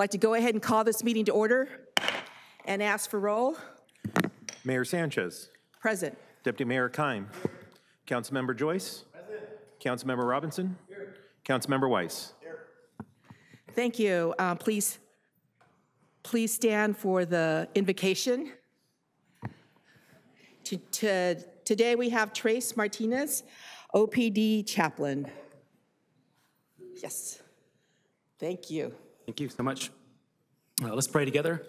like to go ahead and call this meeting to order and ask for roll. Mayor Sanchez. Present. Deputy Mayor Keim. Councilmember Joyce. Present. Councilmember Robinson. Here. Councilmember Weiss. Here. Thank you. Uh, Please, please stand for the invocation. To- to- Today, we have Trace Martinez, OPD chaplain. Yes. Thank you. Thank you so much. Uh, let's pray together.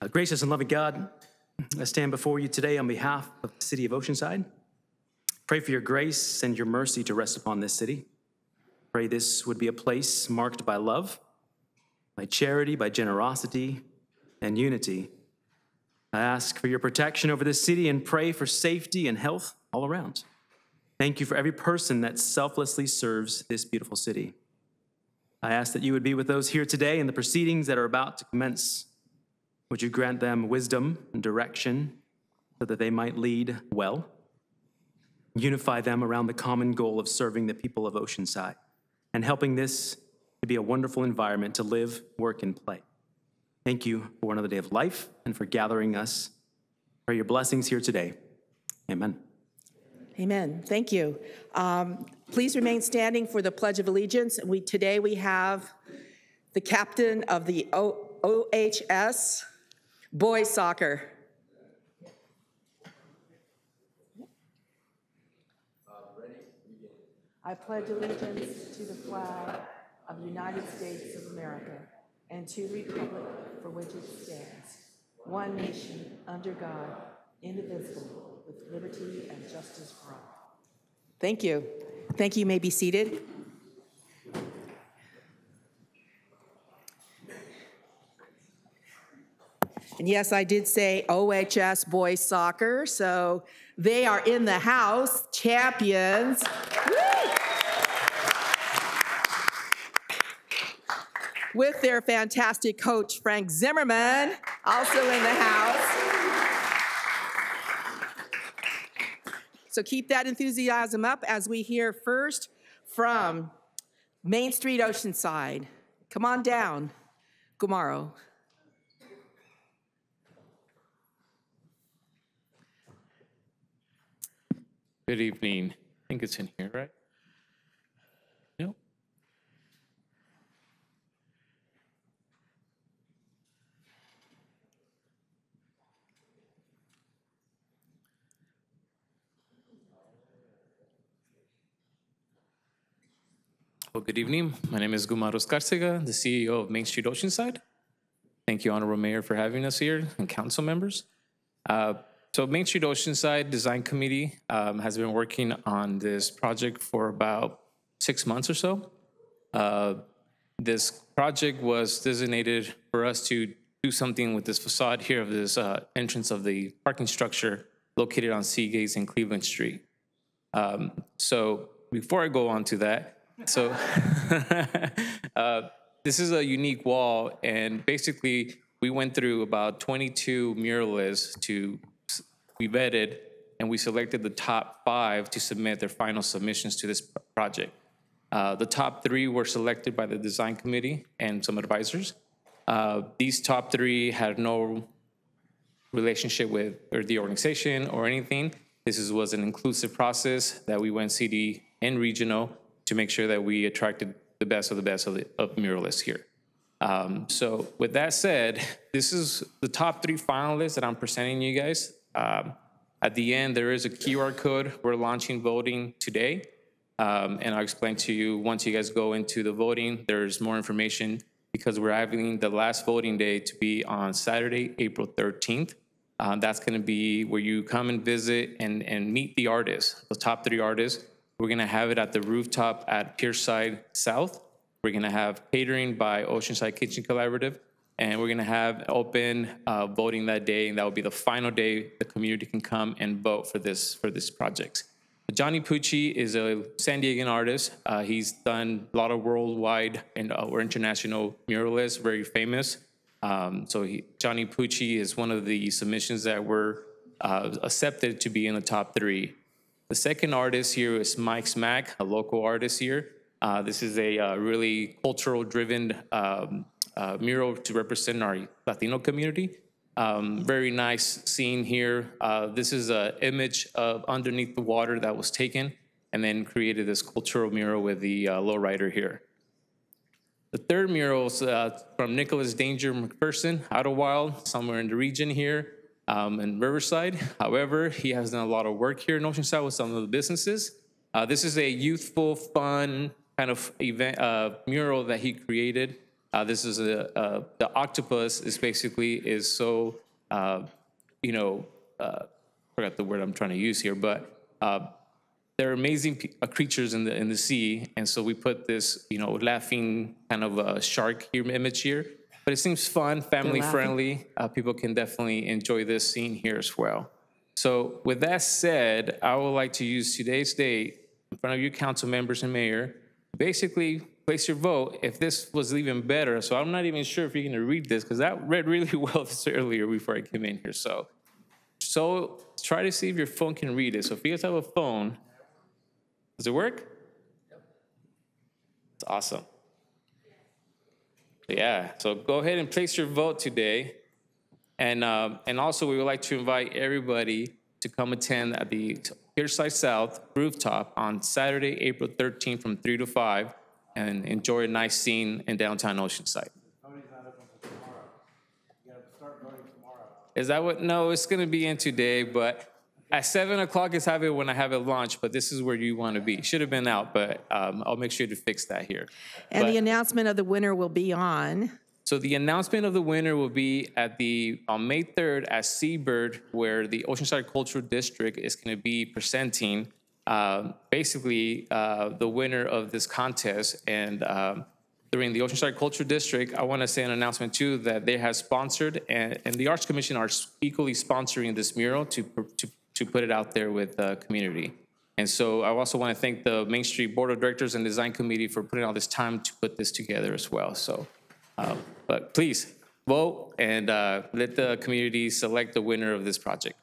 Uh, gracious and loving God, I stand before you today on behalf of the city of Oceanside. Pray for your grace and your mercy to rest upon this city. Pray this would be a place marked by love, by charity, by generosity, and unity. I ask for your protection over this city and pray for safety and health all around. Thank you for every person that selflessly serves this beautiful city. I ask that you would be with those here today in the proceedings that are about to commence. Would you grant them wisdom and direction so that they might lead well? Unify them around the common goal of serving the people of Oceanside and helping this to be a wonderful environment to live, work, and play. Thank you for another day of life and for gathering us. Pray your blessings here today. Amen. Amen. Thank you. Um, Please remain standing for the Pledge of Allegiance. And we, today we have the captain of the O- OHS boys soccer. I pledge allegiance to the flag of the United States of America and to the republic for which it stands, one nation, under God, indivisible, with liberty and justice for all. Thank you. Thank you. You may be seated. And yes, I did say OHS boys soccer, so they are in the house, champions. With their fantastic coach, Frank Zimmerman, also in the house. So keep that enthusiasm up as we hear first from Main Street Oceanside. Come on down, Gumaro. Good evening. I think it's in here, right? No? Good evening. My name is Gumaro Escarcega, the CEO of Main Street Oceanside. Thank you, Honorable Mayor, for having us here and council members. Uh, So Main Street Oceanside Design Committee um, has been working on this project for about six months or so. Uh, This project was designated for us to do something with this facade here of this uh, entrance of the parking structure located on Seagaze and Cleveland Street. Um, So before I go on to that, so uh, this is a unique wall, and basically, we went through about 22 muralists to, we vetted, and we selected the top five to submit their final submissions to this project. Uh, The top three were selected by the design committee and some advisors. Uh, These top three had no relationship with, or the organization or anything. This is, was an inclusive process that we went city and regional to make sure that we attracted the best of the best of, the, of muralists here. Um, so with that said, this is the top three finalists that I'm presenting you guys. Um, at the end, there is a QR code. We're launching voting today. Um, and I'll explain to you, once you guys go into the voting, there's more information because we're having the last voting day to be on Saturday, April 13th. Um, that's going to be where you come and visit and, and meet the artists, the top three artists. We're going to have it at the rooftop at Pierside South. We're going to have catering by Oceanside Kitchen Collaborative, and we're going to have open uh, voting that day, and that will be the final day the community can come and vote for this for this project. Johnny Pucci is a San Diegan artist. Uh, he's done a lot of worldwide and uh, or international muralists, very famous. Um, so he, Johnny Pucci is one of the submissions that were uh, accepted to be in the top three. The second artist here is Mike Smack, a local artist here. Uh, this is a uh, really cultural driven um, uh, mural to represent our Latino community. Um, Very nice scene here. Uh, This is an image of underneath the water that was taken and then created this cultural mural with the uh, lowrider here. The third mural is uh, from Nicholas Danger McPherson, out of Wild, somewhere in the region here um, in Riverside. However, he has done a lot of work here in Oceanside with some of the businesses. Uh, this is a youthful, fun kind of event uh, mural that he created. Uh, this is a the octopus is basically is so uh, you know uh, forgot the word I'm trying to use here, but uh, they're amazing uh, creatures in the in the sea, and so we put this you know laughing kind of a shark image here. But it seems fun, family friendly. Uh, people can definitely enjoy this scene here as well. So with that said, I would like to use today's date in front of you council members and mayor, basically place your vote if this was even better. So I'm not even sure if you're gonna read this, because that read really well this earlier before I came in here, so. So try to see if your phone can read it. So if you guys have a phone, does it work? It's awesome. Yeah, so go ahead and place your vote today. And, um, and also, we would like to invite everybody to come attend at the Pierside South rooftop on Saturday, April 13th from 3 to 5, and enjoy a nice scene in downtown Oceanside. Is that what? No, it's going to be in today, but at 7 o'clock is have it when I have it launched, but this is where you want to be. Should have been out, but um, I'll make sure to fix that here. And the announcement of the winner will be on, So the announcement of the winner will be at the, on May 3rd at Seabird, where the Oceanside Cultural District is going to be presenting um, basically uh, the winner of this contest. And um, during the Oceanside Cultural District, I want to say an announcement too, that they have sponsored, and, and the Arts Commission are equally sponsoring this mural to, to, to put it out there with the community. And so I also want to thank the Main Street Board of Directors and Design Committee for putting all this time to put this together as well. So, uh, but please vote and uh, let the community select the winner of this project.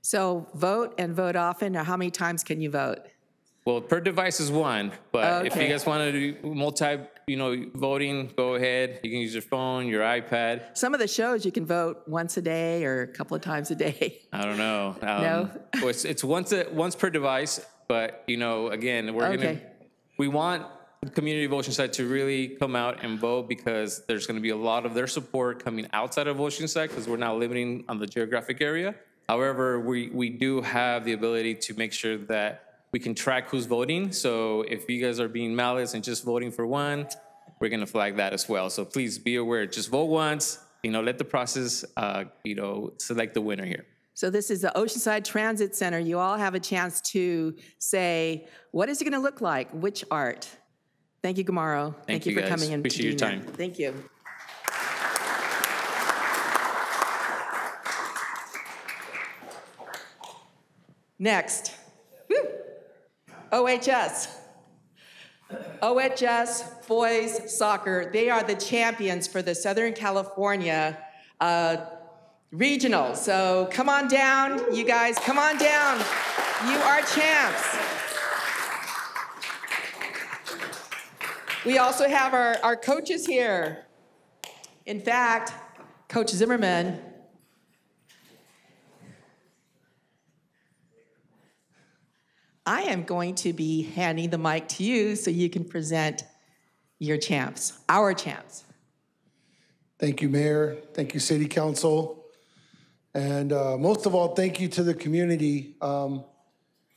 so vote and vote often, or how many times can you vote? Well, per device is one, but if you guys want to do multi, you know, voting, go ahead. You can use your phone, your iPad. Some of the shows, you can vote once a day or a couple of times a day. I don't know. Um, No? well, it's, it's once a, once per device, but you know, again, we're gonna Okay. we want the community of Oceanside to really come out and vote because there's gonna be a lot of their support coming outside of Oceanside because we're not limiting on the geographic area. However, we we do have the ability to make sure that we can track who's voting. So if you guys are being malice and just voting for one, we're gonna flag that as well. So please be aware. Just vote once. You know, let the process, uh, you know, select the winner here. So this is the Oceanside Transit Center. You all have a chance to say, what is it going to look like? Which art? Thank you, Gumaro. Thank you you, for coming in. Appreciate your do that. time. Thank you. Next. OHS. OHS Boys Soccer, they are the champions for the Southern California uh, Regional. So come on down, you guys, come on down. You are champs. We also have our, our coaches here. In fact, Coach Zimmerman. I am going to be handing the mic to you so you can present your champs, our champs. Thank you, Mayor. Thank you, City Council. And uh, most of all, thank you to the community. Um,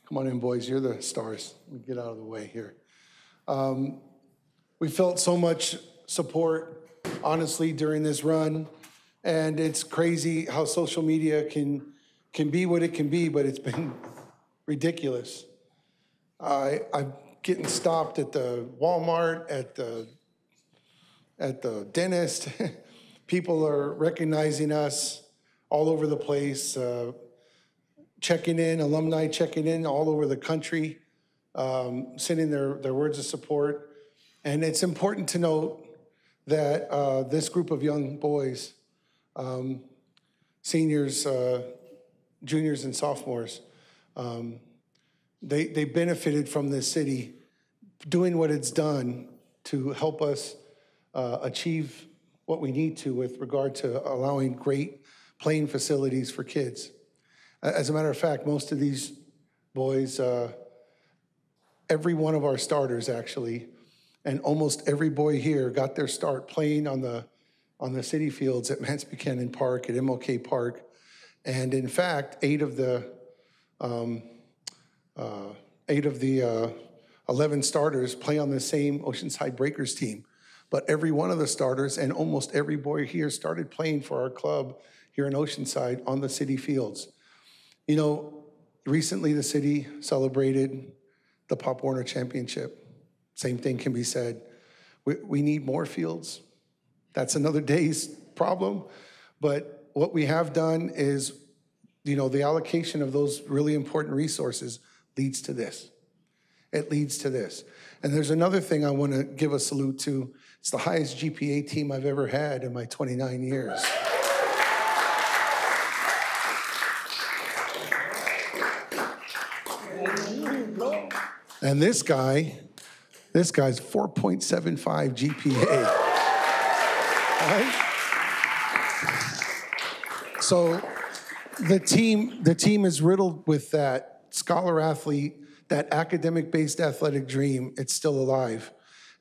Come on in, boys, you're the stars. Let me Get out of the way here. Um, We felt so much support, honestly, during this run. And it's crazy how social media can, can be what it can be, but it's been ridiculous. I, I'm getting stopped at the Walmart, at the at the dentist. People are recognizing us all over the place, uh, checking in, alumni checking in all over the country, um, sending their, their words of support. And it's important to note that uh, this group of young boys, um, seniors, uh, juniors, and sophomores, um, they, they benefited from this city doing what it's done to help us uh, achieve what we need to with regard to allowing great playing facilities for kids. As a matter of fact, most of these boys, uh, every one of our starters actually, and almost every boy here got their start playing on the, on the city fields at Mance Buchanan Park, at MLK Park. And in fact, eight of the, um, uh, eight of the uh, 11 starters play on the same Oceanside Breakers team. But every one of the starters and almost every boy here started playing for our club here in Oceanside on the city fields. You know, recently the city celebrated the Pop Warner Championship. Same thing can be said. We, we need more fields. That's another day's problem. But what we have done is, you know, the allocation of those really important resources leads to this. It leads to this. And there's another thing I want to give a salute to. It's the highest GPA team I've ever had in my 29 years. And this guy, this guy's 4.75 GPA. Right? So the team, the team is riddled with that scholar athlete, that academic-based athletic dream. It's still alive.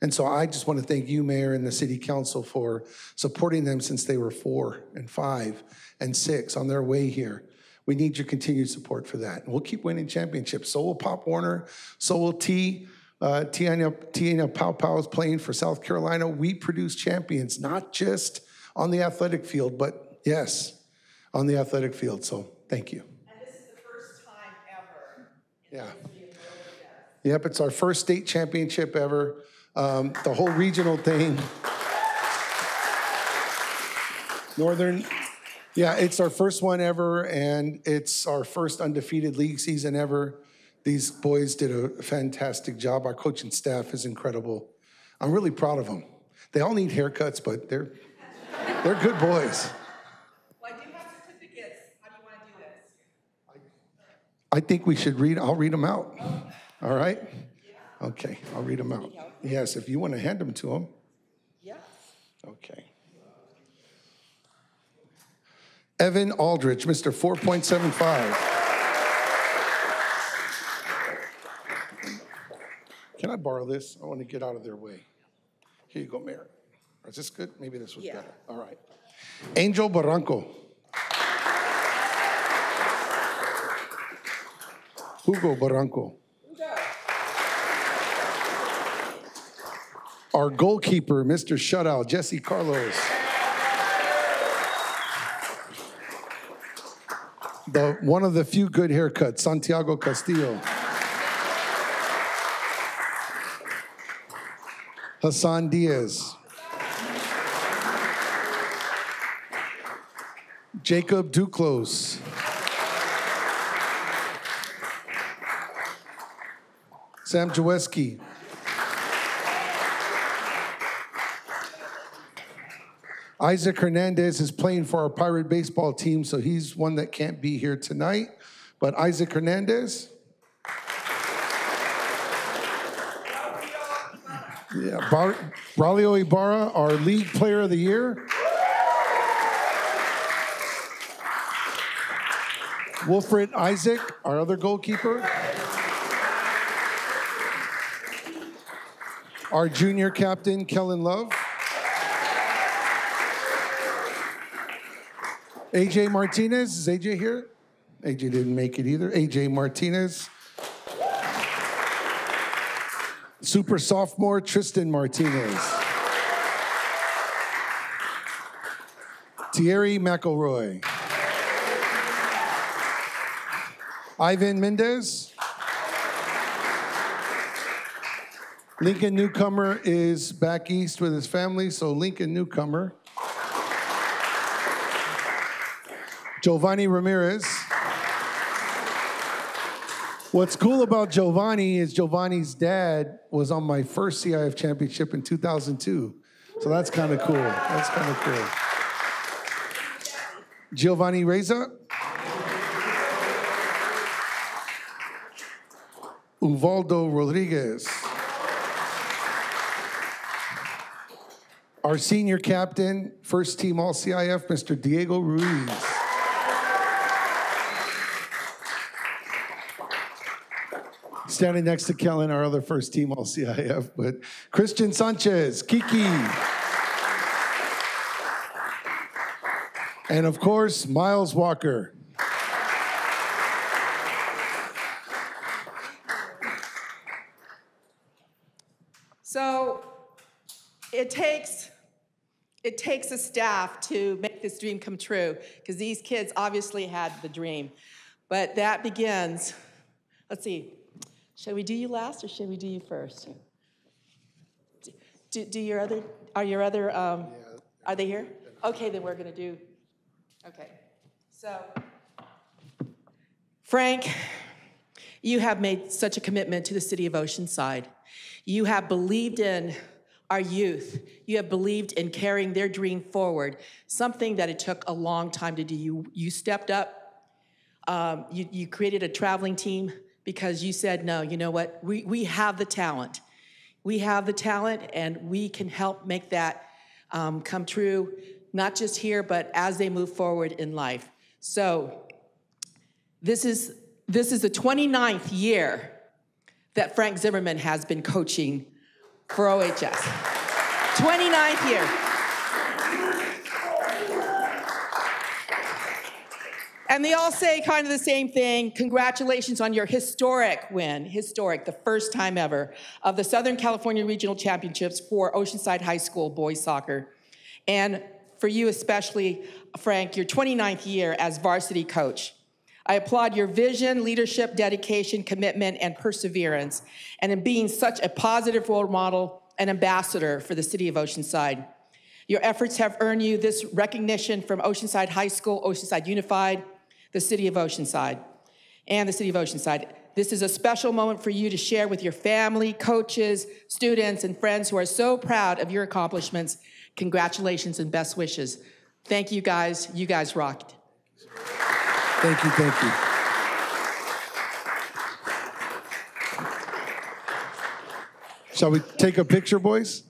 And so I just want to thank you, Mayor, and the City Council for supporting them since they were four and five and six on their way here. We need your continued support for that. And we'll keep winning championships. So will Pop Warner, so will T. Uh, Tiana, Pau Pau is playing for South Carolina. We produce champions, not just on the athletic field, but yes, on the athletic field. So thank you. And this is the first time ever Yeah. Yep, it's our first state championship ever. Um, the whole regional thing. Northern, yeah, it's our first one ever, and it's our first undefeated league season ever. These boys did a fantastic job. Our coaching staff is incredible. I'm really proud of them. They all need haircuts, but they're they're good boys. Well, I do have certificates. How do you want to do this? I think we should read, I'll read them out. All right? Okay, I'll read them out. Yes, if you want to hand them to them. Yes. Okay. Evan Aldrich, Mr. 4.75. Can I borrow this? I want to get out of their way. Here you go, Mayor. Is this good? Maybe this was Yeah. better. All right. Angel Barranco. Hugo Barranco. Our goalkeeper, Mr. Shutout, Jesse Carlos. The, one of the few good haircuts, Santiago Castillo. Hassan Diaz. Jacob Duclos. Sam Jaweski. Isaac Hernandez is playing for our Pirate baseball team, so he's one that can't be here tonight. But Isaac Hernandez. Yeah, Bar- Braulio Ibarra, our league player of the year. Wilfred Isaac, our other goalkeeper. Our junior captain, Kellen Love. AJ Martinez, is AJ here? AJ didn't make it either. AJ Martinez. Super sophomore Tristan Martinez. Thierry McElroy. Ivan Mendez. Lincoln Newcomer is back east with his family, so Lincoln Newcomer. Giovanni Ramirez. What's cool about Giovanni is Giovanni's dad was on my first CIF championship in 2002. So that's kind of cool. That's kind of cool. Giovanni Reza. Uvaldo Rodriguez. Our senior captain, first team All CIF, Mr. Diego Ruiz. Standing next to Kellen, our other first team All CIF, but Christian Sanchez, Kiki. And of course, Miles Walker. So it takes it takes a staff to make this dream come true because these kids obviously had the dream. But that begins. Let's see. Shall we do you last or should we do you first? Do, do your other are your other um, are they here? Okay, then we're gonna do. Okay. So Frank, you have made such a commitment to the city of Oceanside. You have believed in our youth. You have believed in carrying their dream forward, something that it took a long time to do. You, you stepped up, um, you, you created a traveling team because you said, no, you know what? We, we have the talent. We have the talent, and we can help make that um, come true, not just here, but as they move forward in life. So, this is, this is the 29th year that Frank Zimmerman has been coaching for OHS. 29th year. And they all say kind of the same thing. Congratulations on your historic win, historic, the first time ever, of the Southern California Regional Championships for Oceanside High School boys soccer. And for you especially, Frank, your 29th year as varsity coach. I applaud your vision, leadership, dedication, commitment, and perseverance, and in being such a positive role model and ambassador for the city of Oceanside. Your efforts have earned you this recognition from Oceanside High School, Oceanside Unified, the city of Oceanside, and the city of Oceanside. This is a special moment for you to share with your family, coaches, students, and friends who are so proud of your accomplishments. Congratulations and best wishes. Thank you guys. You guys rocked. Thank you, thank you. Shall we take a picture, boys?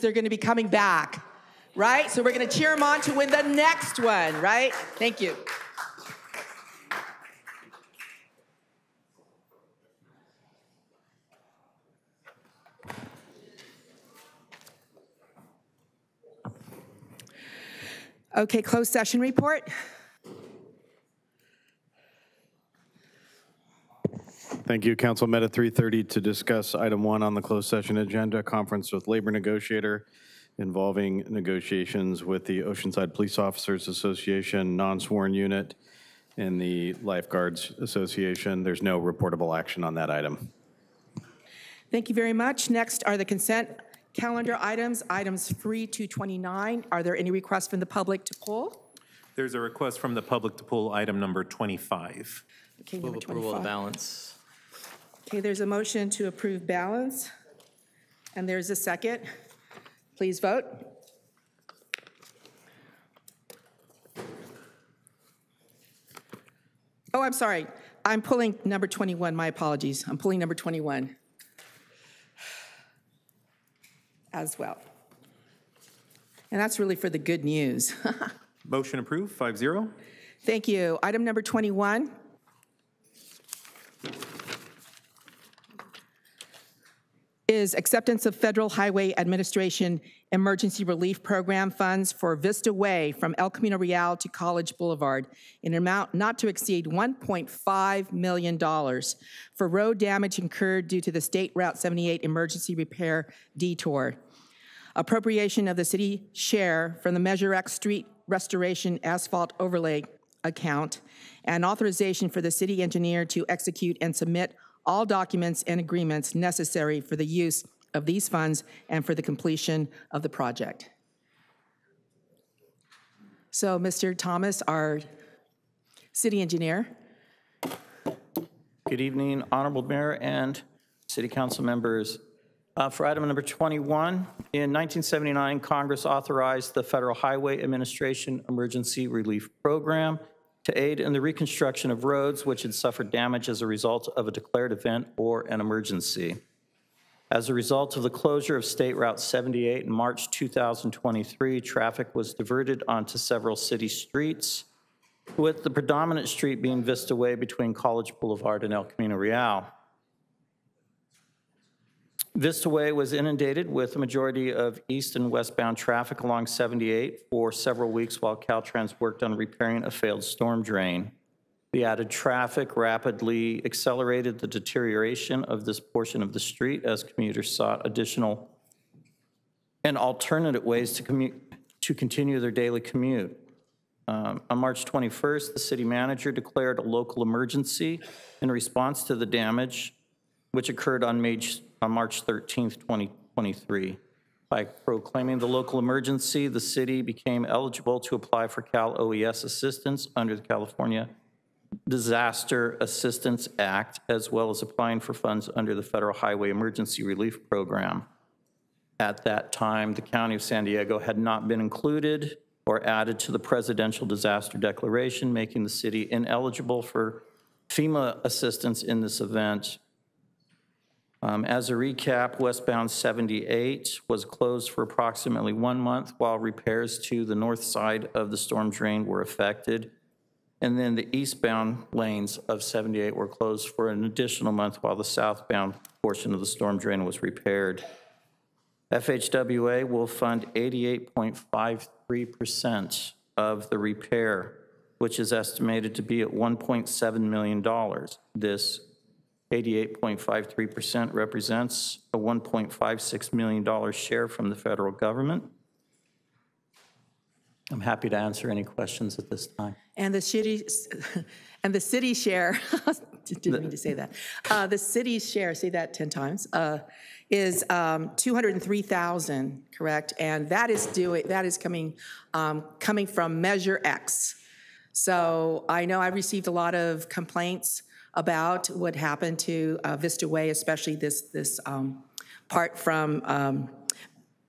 They're going to be coming back, right? So we're going to cheer them on to win the next one, right? Thank you. Okay, closed session report. Thank you. Council met at 3:30 to discuss item one on the closed session agenda, conference with labor negotiator involving negotiations with the Oceanside Police Officers Association, non-sworn unit, and the Lifeguards Association. There's no reportable action on that item. Thank you very much. Next are the consent calendar items, items 3 to 29. Are there any requests from the public to pull? There's a request from the public to pull item number 25. Okay, Move number approval of 25. the balance. Okay, there's a motion to approve balance, and there's a second. Please vote. Oh, I'm sorry. I'm pulling number 21. My apologies. I'm pulling number 21. as well. And that's really for the good news. Motion approved, 5-0. Thank you. Item number 21. Is acceptance of Federal Highway Administration Emergency Relief Program funds for Vista Way from El Camino Real to College Boulevard in an amount not to exceed $1.5 million for road damage incurred due to the State Route 78 emergency repair detour. Appropriation of the city share from the Measure X Street Restoration Asphalt Overlay account, and authorization for the city engineer to execute and submit all documents and agreements necessary for the use of these funds and for the completion of the project. So, Mr. Thomas, our city engineer, Good evening, Honorable Mayor and City Council members. Uh, For item number 21, in 1979, Congress authorized the Federal Highway Administration Emergency Relief Program to aid in the reconstruction of roads which had suffered damage as a result of a declared event or an emergency. As a result of the closure of State Route 78 in March 2023, traffic was diverted onto several city streets, with the predominant street being Vista Way between College Boulevard and El Camino Real. Vista Way was inundated with a majority of east and westbound traffic along 78 for several weeks while Caltrans worked on repairing a failed storm drain. The added traffic rapidly accelerated the deterioration of this portion of the street as commuters sought additional and alternative ways to commute, to continue their daily commute. Um, On March 21st, the city manager declared a local emergency in response to the damage which occurred on Maj- on March 13th, 2023. By proclaiming the local emergency, the city became eligible to apply for Cal OES assistance under the California Disaster Assistance Act, as well as applying for funds under the Federal Highway Emergency Relief Program. At that time, the County of San Diego had not been included or added to the Presidential Disaster Declaration, making the city ineligible for FEMA assistance in this event. Um, As a recap, westbound 78 was closed for approximately one month while repairs to the north side of the storm drain were affected. And then the eastbound lanes of 78 were closed for an additional month while the southbound portion of the storm drain was repaired. FHWA will fund 88.53% of the repair, which is estimated to be at $1.7 million. This 88.53% represents a $1.56 million share from the federal government. I'm happy to answer any questions at this time. and the city, and the city share, didn't mean to say that. Uh, The city's share, say that 10 times, uh, is um, 203,000, correct? And that is doing, that is coming, um, coming from Measure X. So I know I received a lot of complaints about what happened to uh, Vista Way, especially this, this um, part from um,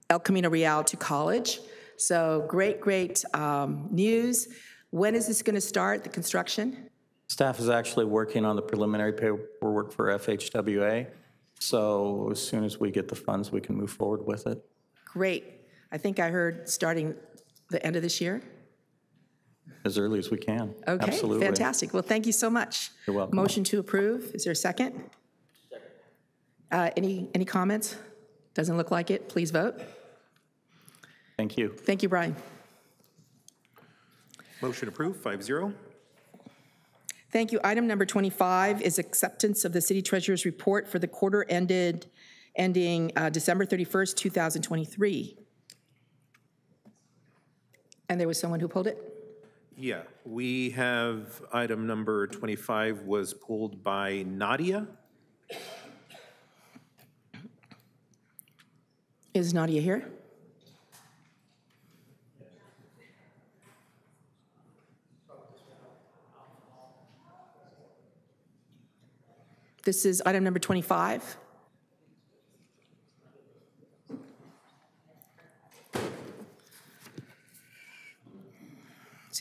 El Camino Real to College. So great, great um, news. When is this going to start, the construction? Staff is actually working on the preliminary paperwork for FHWA, so as soon as we get the funds, we can move forward with it. Great. I think I heard starting the end of this year. As early as we can. Okay, Absolutely. fantastic. Well, thank you so much. You're welcome. Motion to approve. Is there a second? Uh, Any, any comments? Doesn't look like it. Please vote. Thank you. Thank you, Brian. Motion approved, 5-0. Thank you. Item number 25 is acceptance of the city treasurer's report for the quarter ended, ending uh, December 31st, 2023. And there was someone who pulled it? Yeah, we have item number 25 was pulled by Nadia. Is Nadia here? This is item number 25.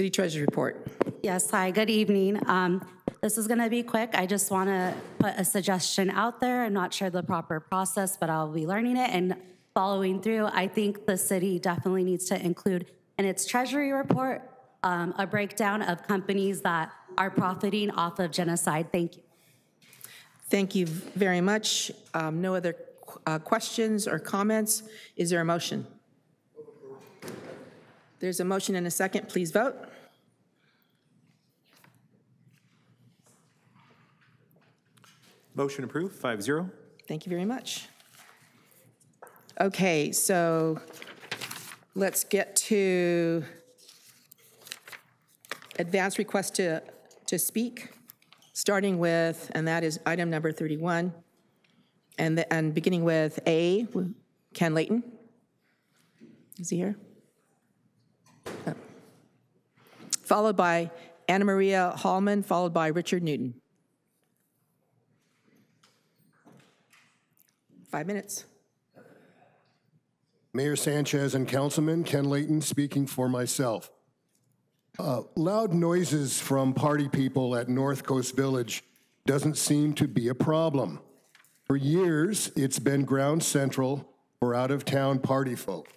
City Treasurer's Report. Yes, hi, good evening. Um, This is going to be quick. I just want to put a suggestion out there. I'm not sure the proper process, but I'll be learning it. And following through. I think the city definitely needs to include in its treasury report um, a breakdown of companies that are profiting off of genocide. Thank you. Thank you very much. Um, No other uh, questions or comments? Is there a motion? There's a motion and a second. Please vote. Motion approved, five zero. Thank you very much. Okay, so let's get to advance request to, to speak, starting with, and that is item number 31, and, the- and beginning with A, Ken Layton. Is he here? Oh. Followed by Anna Maria Hallman, followed by Richard Newton. Five minutes. Mayor Sanchez and Councilman Ken Layton speaking for myself. Uh, Loud noises from party people at North Coast Village doesn't seem to be a problem. For years, it's been ground central for out-of-town party folk.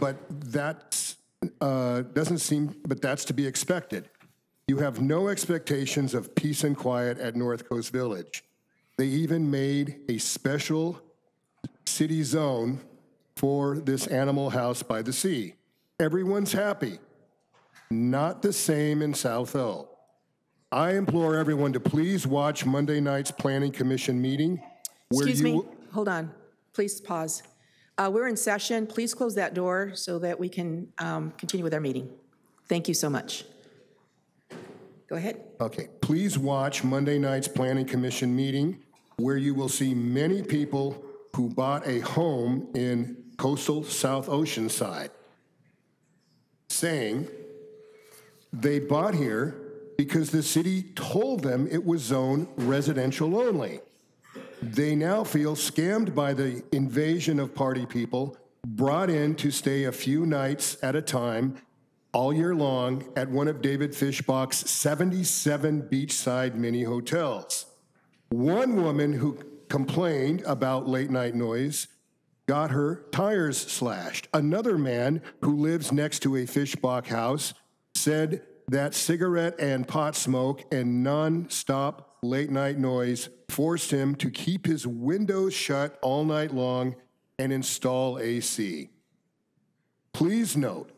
But that uh, doesn't seem, but that's to be expected. You have no expectations of peace and quiet at North Coast Village. They even made a special city zone for this animal house by the sea. Everyone's happy. Not the same in South O. I implore everyone to please watch Monday night's Planning Commission meeting. Excuse me, hold on. Please pause. Uh, We're in session. Please close that door so that we can um, continue with our meeting. Thank you so much. Go ahead. Okay, please watch Monday night's Planning Commission meeting where you will see many people who bought a home in coastal South Oceanside saying they bought here because the city told them it was zone residential only. They now feel scammed by the invasion of party people brought in to stay a few nights at a time all year long at one of David Fishbach's 77 beachside mini hotels. One woman who complained about late night noise got her tires slashed. Another man who lives next to a Fishbach house said that cigarette and pot smoke and nonstop late night noise forced him to keep his windows shut all night long and install AC. Please note,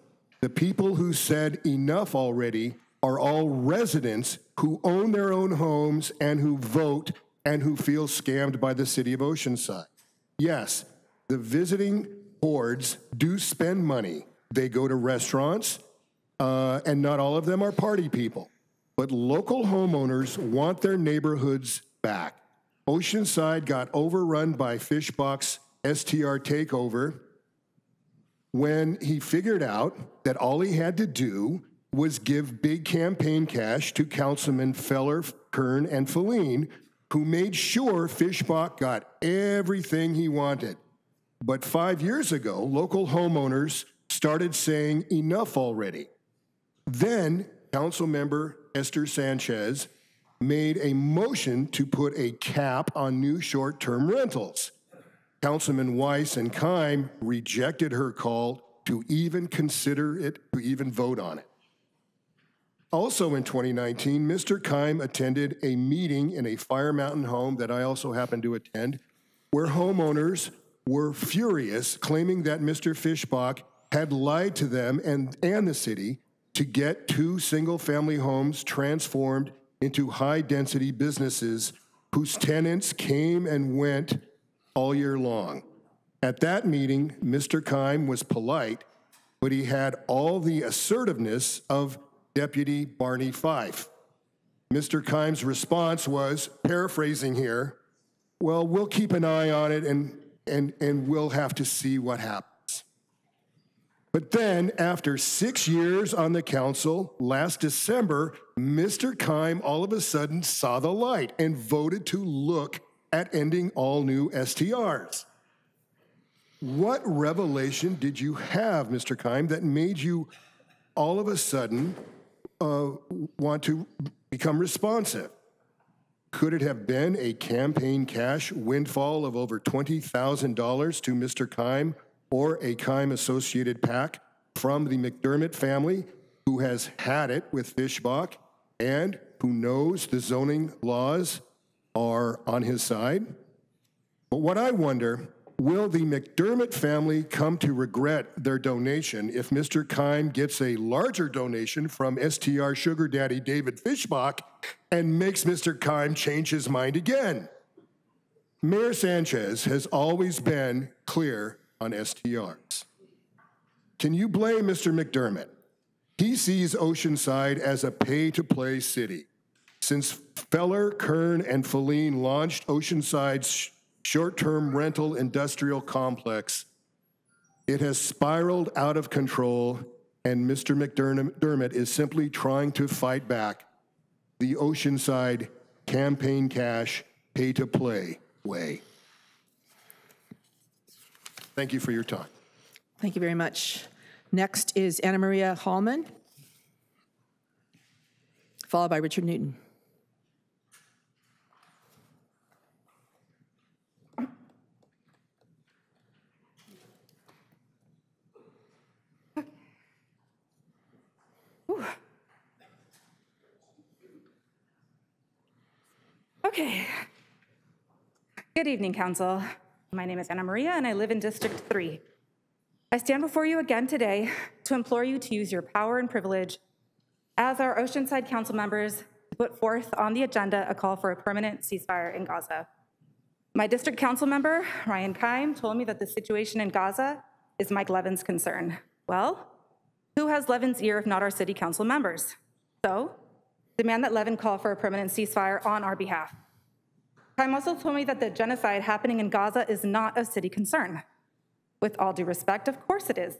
the people who said enough already are all residents who own their own homes and who vote and who feel scammed by the city of Oceanside. Yes, the visiting boards do spend money. They go to restaurants, uh, and not all of them are party people. But local homeowners want their neighborhoods back. Oceanside got overrun by Fishbach's STR takeover when he figured out that all he had to do was give big campaign cash to Councilman Feller, Kern, and Felien, who made sure Fishbach got everything he wanted. But five years ago, local homeowners started saying enough already. Then Councilmember Esther Sanchez made a motion to put a cap on new short-term rentals. Councilman Weiss and Keim rejected her call to even consider it, to even vote on it. Also in 2019, Mr. Keim attended a meeting in a Fire Mountain home that I also happened to attend, where homeowners were furious, claiming that Mr. Fishbach had lied to them and, and the city to get two single-family homes transformed into high-density businesses whose tenants came and went all year long. At that meeting, Mr. Keim was polite, but he had all the assertiveness of Deputy Barney Fife. Mr. Keim's response was, paraphrasing here, well, we'll keep an eye on it and, and, and we'll have to see what happens. But then, after six years on the council, last December, Mr. Keim all of a sudden saw the light and voted to look at ending all new STRs. What revelation did you have, Mr. Keim, that made you all of a sudden uh, want to become responsive? Could it have been a campaign cash windfall of over $20,000 to Mr. Keim or a Keim associated PAC from the McDermott family who has had it with Fishbach and who knows the zoning laws are on his side? But what I wonder, will the McDermott family come to regret their donation if Mr. Keim gets a larger donation from STR sugar daddy David Fishbach and makes Mr. Keim change his mind again? Mayor Sanchez has always been clear on STRs. Can you blame Mr. McDermott? He sees Oceanside as a pay to play city. Since Feller, Kern, and Felien launched Oceanside's short term rental industrial complex, it has spiraled out of control, and Mr. McDermott is simply trying to fight back the Oceanside campaign cash pay to play way. Thank you for your time. Thank you very much. Next is Anna Maria Hallman, followed by Richard Newton. Okay. Good evening, Council. My name is Anna Maria, and I live in District 3. I stand before you again today to implore you to use your power and privilege as our Oceanside Council members to put forth on the agenda a call for a permanent ceasefire in Gaza. My district council member, Ryan Keim, told me that the situation in Gaza is Mike Levin's concern. Well, who has Levin's ear if not our city council members? So, demand that Levin call for a permanent ceasefire on our behalf. Keim also told me that the genocide happening in Gaza is not a city concern. With all due respect, of course it is.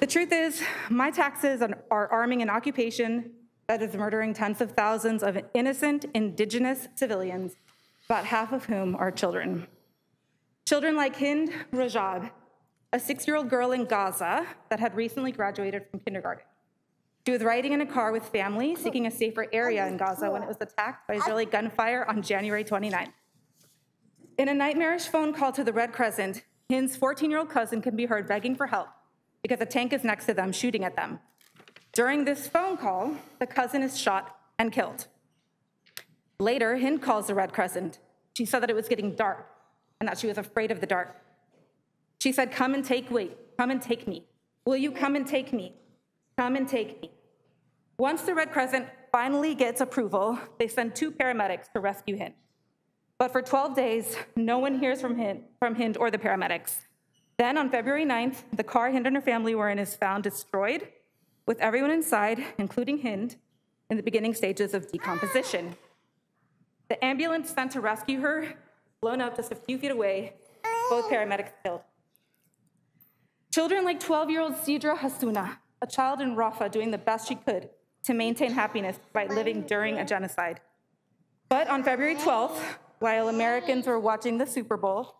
The truth is, my taxes are arming an occupation that is murdering tens of thousands of innocent indigenous civilians, about half of whom are children. Children like Hind Rajab, a six year old girl in Gaza that had recently graduated from kindergarten. She was riding in a car with family seeking a safer oh, area in Gaza when it was attacked by Israeli gunfire on January 29. In a nightmarish phone call to the Red Crescent, Hind's 14 year old cousin can be heard begging for help because a tank is next to them shooting at them. During this phone call, the cousin is shot and killed. Later, Hind calls the Red Crescent. She said that it was getting dark and that she was afraid of the dark. She said, Come and take me. Come and take me. Will you come and take me? Come and take me. Once the Red Crescent finally gets approval, they send two paramedics to rescue Hind. But for 12 days, no one hears from Hind, from or the paramedics. Then on February 9th, the car Hind and her family were in is found destroyed, with everyone inside, including Hind, in the beginning stages of decomposition. The ambulance sent to rescue her, blown up just a few feet away, both paramedics killed. Children like 12 year old Sidra Hasuna, a child in Rafah doing the best she could to maintain happiness by living during a genocide. But on February 12th, while Americans were watching the Super Bowl,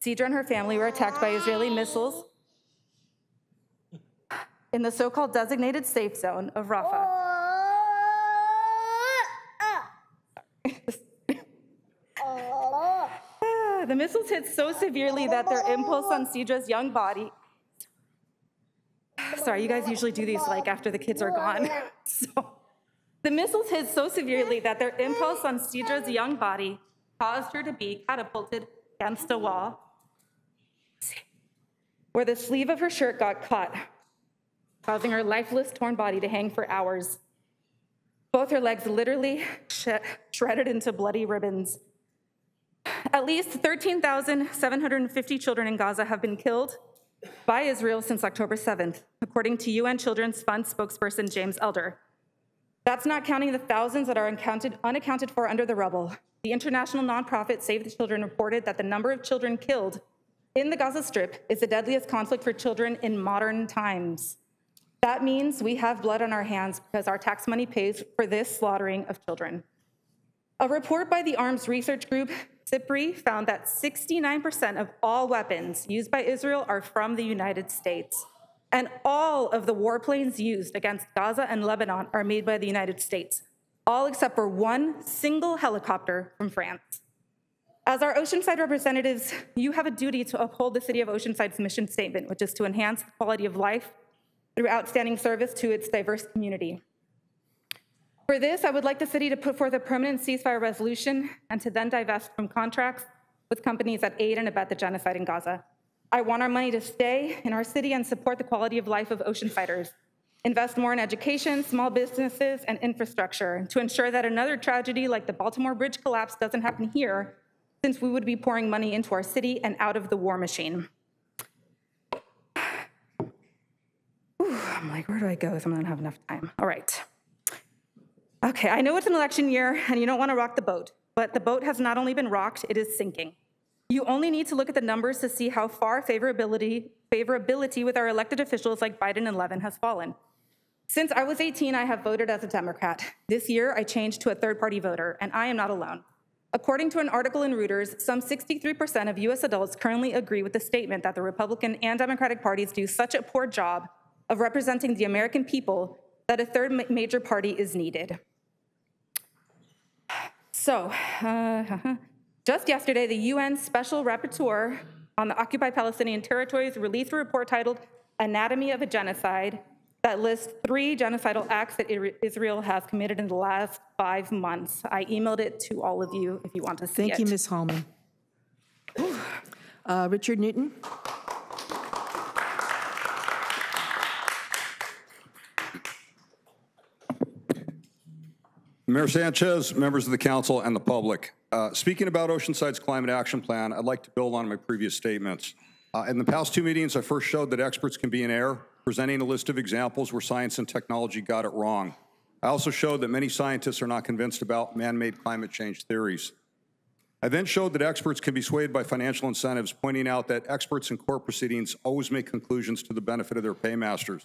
Sidra and her family were attacked by Israeli missiles in the so called designated safe zone of Rafah. Ah, the missiles hit so severely that their impulse on Sidra's young body Sorry, you guys usually do these like after the kids are gone. so the missiles hit so severely that their impulse on Sidra's young body caused her to be catapulted against a wall where the sleeve of her shirt got caught, causing her lifeless, torn body to hang for hours. Both her legs literally sh shredded into bloody ribbons. At least 13,750 children in Gaza have been killed by Israel since October 7th, according to UN Children's Fund spokesperson James Elder. That's not counting the thousands that are unaccounted, for under the rubble. The international nonprofit Save the Children reported that the number of children killed in the Gaza Strip is the deadliest conflict for children in modern times. That means we have blood on our hands because our tax money pays for this slaughtering of children. A report by the Arms Research Group SIPRI found that 69% of all weapons used by Israel are from the United States. And all of the warplanes used against Gaza and Lebanon are made by the United States. all except for one single helicopter from France. As our Oceanside representatives, you have a duty to uphold the City of Oceanside's mission statement, which is to enhance the quality of life through outstanding service to its diverse community. For this, I would like the city to put forth a permanent ceasefire resolution and to then divest from contracts with companies that aid and abet the genocide in Gaza. I want our money to stay in our city and support the quality of life of Oceansiders. Invest more in education, small businesses, and infrastructure to ensure that another tragedy like the Baltimore Bridge collapse doesn't happen here, since we would be pouring money into our city and out of the war machine. Whew, I'm like, where do I go? I'm not have enough time. All right. Okay, I know it's an election year and you don't want to rock the boat, but the boat has not only been rocked, it is sinking. You only need to look at the numbers to see how far favorability, favorability with our elected officials like Biden and Levin has fallen. Since I was 18, I have voted as a Democrat. This year, I changed to a third party voter, and I am not alone. According to an article in Reuters, some 63% of US adults currently agree with the statement that the Republican and Democratic parties do such a poor job of representing the American people that a third major party is needed. So, uh, just yesterday, the UN Special Rapporteur on the occupied Palestinian territories released a report titled Anatomy of a Genocide that lists three genocidal acts that Israel has committed in the last five months. I emailed it to all of you if you want to see it. Thank you. Ms. Hallman. Uh, Richard Newton? Mayor Sanchez, members of the council, and the public. Uh, Speaking about Oceanside's climate action plan, I'd like to build on my previous statements. Uh, In the past two meetings, I first showed that experts can be in error, presenting a list of examples where science and technology got it wrong. I also showed that many scientists are not convinced about man-made climate change theories. I then showed that experts can be swayed by financial incentives, pointing out that experts in court proceedings always make conclusions to the benefit of their paymasters.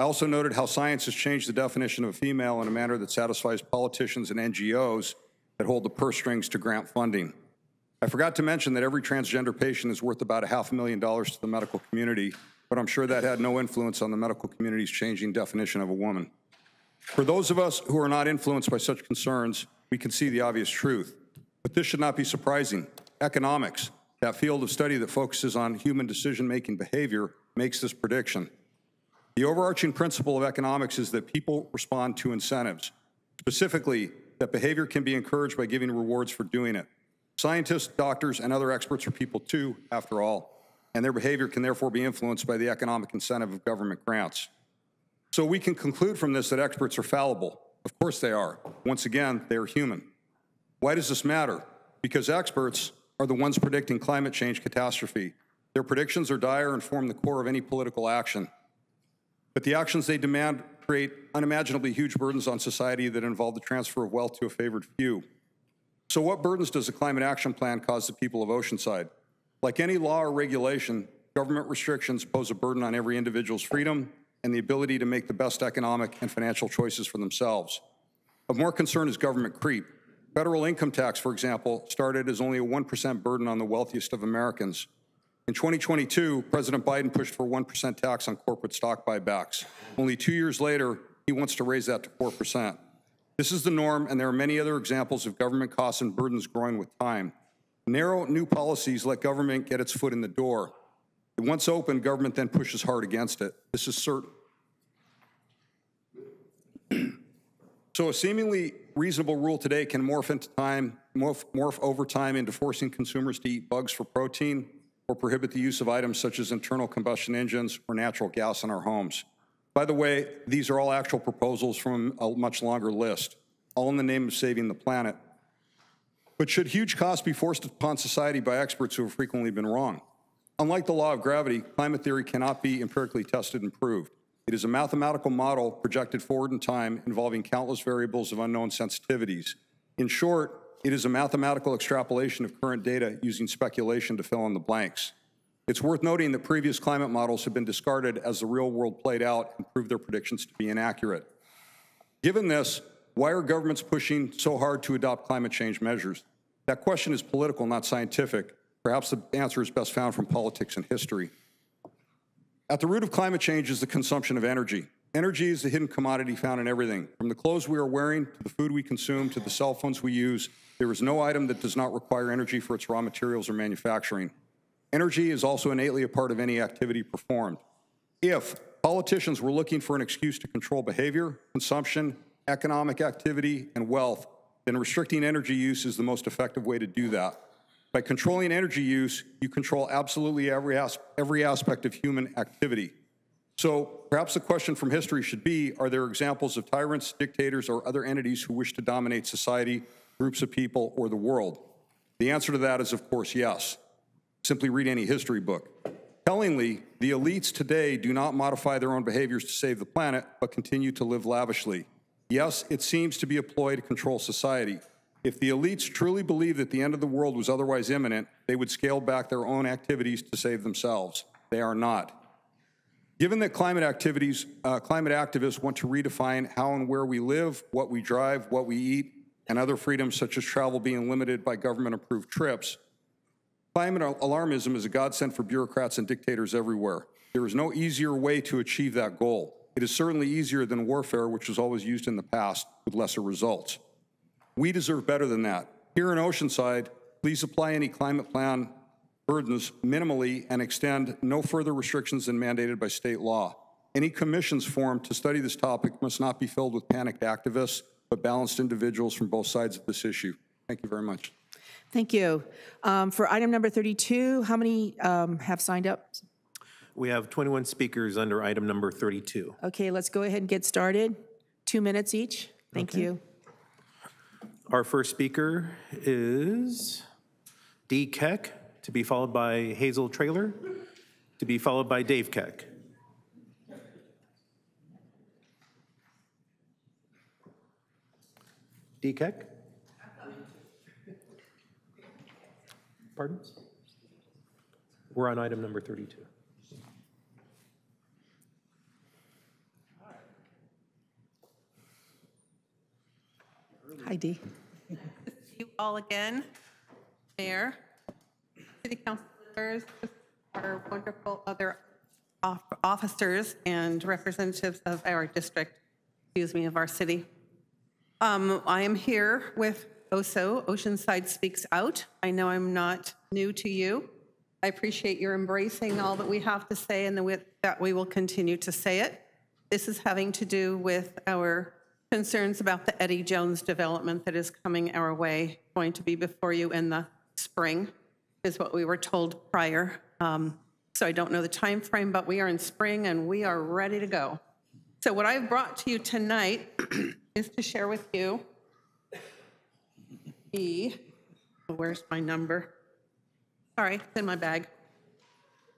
I also noted how science has changed the definition of a female in a manner that satisfies politicians and NGOs that hold the purse strings to grant funding. I forgot to mention that every transgender patient is worth about a half a million dollars to the medical community, but I'm sure that had no influence on the medical community's changing definition of a woman. For those of us who are not influenced by such concerns, we can see the obvious truth. But this should not be surprising. Economics, that field of study that focuses on human decision-making behavior, makes this prediction. The overarching principle of economics is that people respond to incentives, specifically that behavior can be encouraged by giving rewards for doing it. Scientists, doctors, and other experts are people too, after all, and their behavior can therefore be influenced by the economic incentive of government grants. So we can conclude from this that experts are fallible. Of course they are. Once again, they are human. Why does this matter? Because experts are the ones predicting climate change catastrophe. Their predictions are dire and form the core of any political action. But the actions they demand create unimaginably huge burdens on society that involve the transfer of wealth to a favored few. So, what burdens does the Climate Action Plan cause the people of Oceanside? Like any law or regulation, government restrictions pose a burden on every individual's freedom and the ability to make the best economic and financial choices for themselves. Of more concern is government creep. Federal income tax, for example, started as only a 1% burden on the wealthiest of Americans. In 2022, President Biden pushed for a 1% tax on corporate stock buybacks. Only two years later, he wants to raise that to 4%. This is the norm, and there are many other examples of government costs and burdens growing with time. Narrow new policies let government get its foot in the door. Once open, government then pushes hard against it. This is certain. So a seemingly reasonable rule today can morph into time, morph, morph over time into forcing consumers to eat bugs for protein or prohibit the use of items such as internal combustion engines or natural gas in our homes. By the way, these are all actual proposals from a much longer list, all in the name of saving the planet. But should huge costs be forced upon society by experts who have frequently been wrong? Unlike the law of gravity, climate theory cannot be empirically tested and proved. It is a mathematical model projected forward in time involving countless variables of unknown sensitivities. In short, it is a mathematical extrapolation of current data using speculation to fill in the blanks. It's worth noting that previous climate models have been discarded as the real world played out and proved their predictions to be inaccurate. Given this, why are governments pushing so hard to adopt climate change measures? That question is political, not scientific. Perhaps the answer is best found from politics and history. At the root of climate change is the consumption of energy. Energy is the hidden commodity found in everything. From the clothes we are wearing, to the food we consume, to the cell phones we use, there is no item that does not require energy for its raw materials or manufacturing. Energy is also innately a part of any activity performed. If politicians were looking for an excuse to control behavior, consumption, economic activity, and wealth, then restricting energy use is the most effective way to do that. By controlling energy use, you control absolutely every, as- every aspect of human activity. So perhaps the question from history should be, are there examples of tyrants, dictators, or other entities who wish to dominate society, groups of people, or the world? The answer to that is, of course, yes. Simply read any history book. Tellingly, the elites today do not modify their own behaviors to save the planet, but continue to live lavishly. Yes, it seems to be a ploy to control society. If the elites truly believed that the end of the world was otherwise imminent, they would scale back their own activities to save themselves. They are not. Given that climate activities, uh, climate activists want to redefine how and where we live, what we drive, what we eat, and other freedoms such as travel being limited by government-approved trips, climate alarmism is a godsend for bureaucrats and dictators everywhere. There is no easier way to achieve that goal. It is certainly easier than warfare, which was always used in the past with lesser results. We deserve better than that. Here in Oceanside, please apply any climate plan burdens minimally and extend no further restrictions than mandated by state law. Any commissions formed to study this topic must not be filled with panicked activists, but balanced individuals from both sides of this issue. Thank you very much. Thank you. Um, For item number 32, how many um, have signed up? We have 21 speakers under item number 32. Okay, let's go ahead and get started. Two minutes each. Thank Okay. you. Our first speaker is Dee Keck, to be followed by Hazel Trailer, to be followed by Dave Keck. D. Keck? Pardon? We're on item number 32. Hi, Dee. you all again, Mayor, City Councilors, our wonderful other officers and representatives of our district, excuse me, of our city. Um, I am here with OSO, Oceanside Speaks Out. I know I'm not new to you. I appreciate your embracing all that we have to say and the that we will continue to say it. This is having to do with our concerns about the Eddie Jones development that is coming our way, going to be before you in the spring, is what we were told prior. Um, So I don't know the time frame, but we are in spring and we are ready to go. So what I've brought to you tonight is to share with you the, where's my number? Sorry, it's in my bag.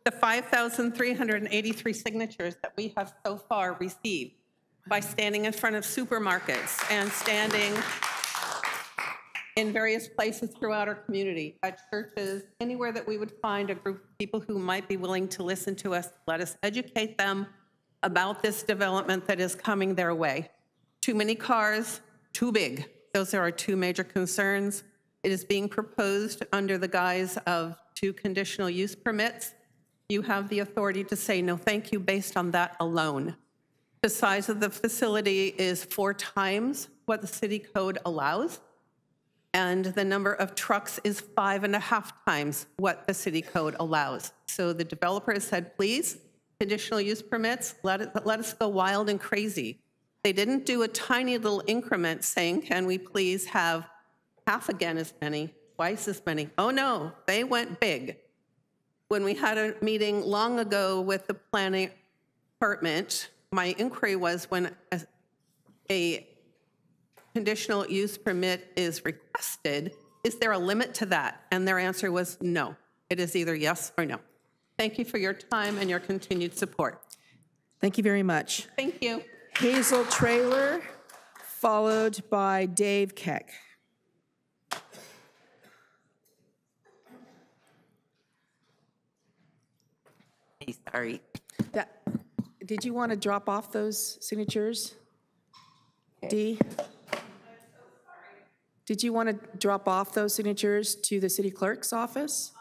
The 5,383 signatures that we have so far received by standing in front of supermarkets and standing in various places throughout our community, at churches, anywhere that we would find a group of people who might be willing to listen to us, let us educate them about this development that is coming their way. Too many cars, too big. Those are our two major concerns. It is being proposed under the guise of two conditional use permits. You have the authority to say no thank you based on that alone. The size of the facility is four times what the city code allows, and the number of trucks is five and a half times what the city code allows. So the developer said, please, conditional use permits, let it, let us go wild and crazy. They didn't do a tiny little increment saying, can we please have half again as many, twice as many? Oh, no, they went big. When we had a meeting long ago with the planning department, my inquiry was when a- a conditional use permit is requested, is there a limit to that? And their answer was no. It is either yes or no. Thank you for your time and your continued support. Thank you very much. Thank you. Hazel Trailer, followed by Dave Keck. Sorry. That- Did you want to drop off those signatures? Dee? Did you want to drop off those signatures to the city clerk's office?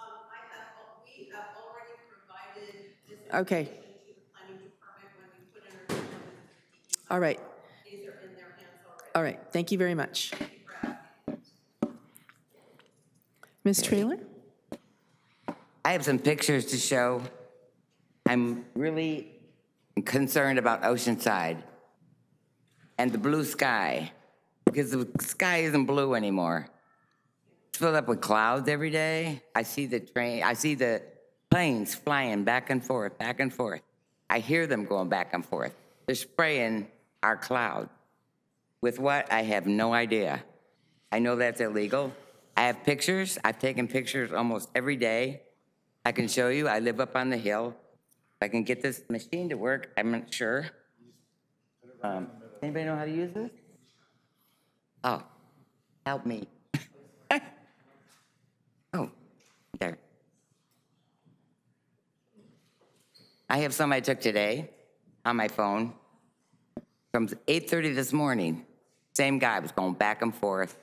Okay. All right. All right, thank you very much. Ms. Trailer? I have some pictures to show. I'm really concerned about Oceanside and the blue sky because the sky isn't blue anymore. It's filled up with clouds every day. I see the train, I see the planes flying back and forth, back and forth. I hear them going back and forth. They're spraying our cloud. With what? I have no idea. I know that's illegal. I have pictures. I've taken pictures almost every day. I can show you. I live up on the hill. If I can get this machine to work, I'm not sure. Um, anybody know how to use this? Oh, help me. oh, there. I have some I took today on my phone from 8:30 this morning. Same guy was going back and forth,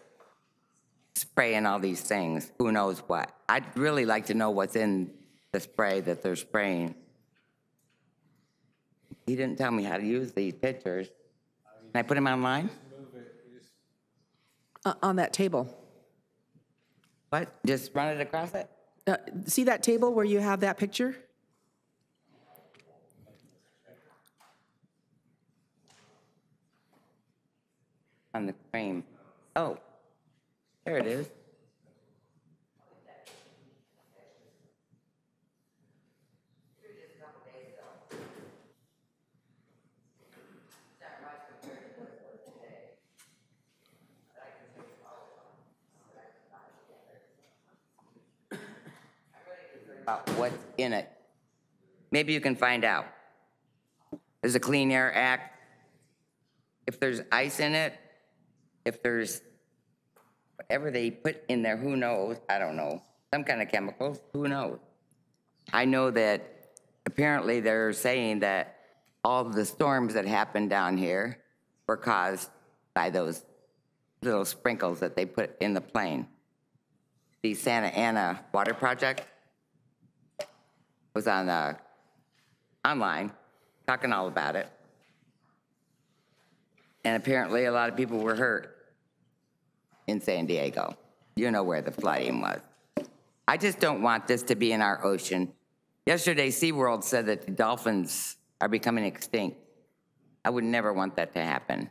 spraying all these things. Who knows what? I'd really like to know what's in the spray that they're spraying. He didn't tell me how to use these pictures. Can I put them online? Uh, On that table. What? Just run it across it? Uh, See that table where you have that picture? On the frame. Oh, there it is. About what's in it. Maybe you can find out. There's a Clean Air Act. If there's ice in it, if there's whatever they put in there, who knows? I don't know. Some kind of chemicals, who knows? I know that apparently they're saying that all the storms that happened down here were caused by those little sprinkles that they put in the plane. The Santa Ana Water Project was on the online, talking all about it. And apparently, a lot of people were hurt in San Diego. You know where the flooding was. I just don't want this to be in our ocean. Yesterday, SeaWorld said that the dolphins are becoming extinct. I would never want that to happen.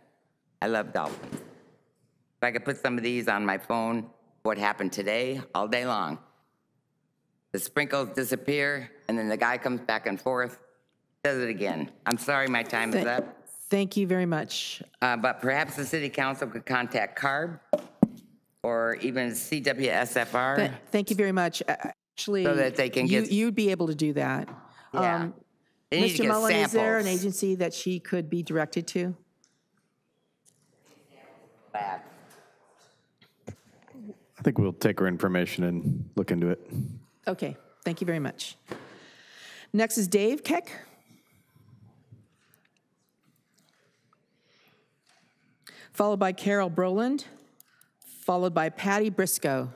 I love dolphins. If I could put some of these on my phone, what happened today, all day long. The sprinkles disappear, and then the guy comes back and forth, does it again. I'm sorry my time is up. Thank you very much. Uh, But perhaps the city council could contact CARB or even CWSFR. Th- Thank you very much. Uh, Actually, So that they can get- You'd be able to do that. Yeah. Um, They need to Mr. get Mullen, is there an agency that she could be directed to? Lab. I think we'll take her information and look into it. Okay, thank you very much. Next is Dave Keck. Followed by Carol Broland, followed by Patty Briscoe.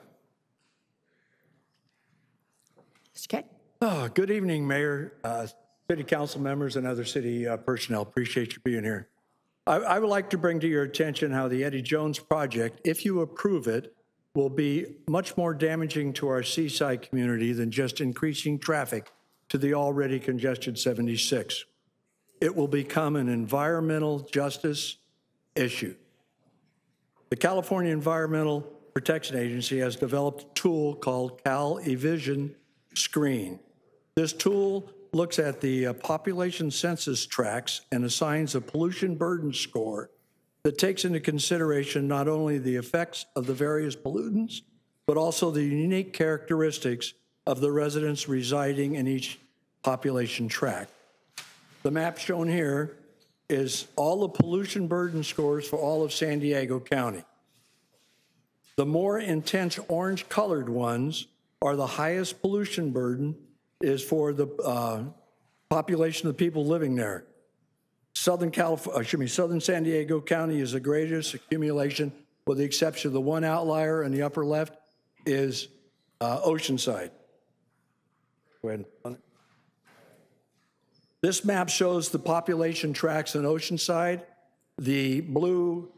Mr. Keck? Oh, Good evening, Mayor, uh, city council members, and other city uh, personnel. Appreciate you being here. I- I would like to bring to your attention how the Eddie Jones project, if you approve it, will be much more damaging to our seaside community than just increasing traffic to the already congested 76. It will become an environmental justice issue. The California Environmental Protection Agency has developed a tool called Cal Evision Screen. This tool looks at the uh, population census tracts and assigns a pollution burden score that takes into consideration not only the effects of the various pollutants, but also the unique characteristics of the residents residing in each population tract. The map shown here is all the pollution burden scores for all of San Diego County. The more intense orange colored ones are the highest pollution burden is for the uh, population of people living there. Southern California, excuse me, Southern San Diego County is the greatest accumulation, with the exception of the one outlier in the upper left is uh, Oceanside. Go ahead. This map shows the population tracks in Oceanside The blue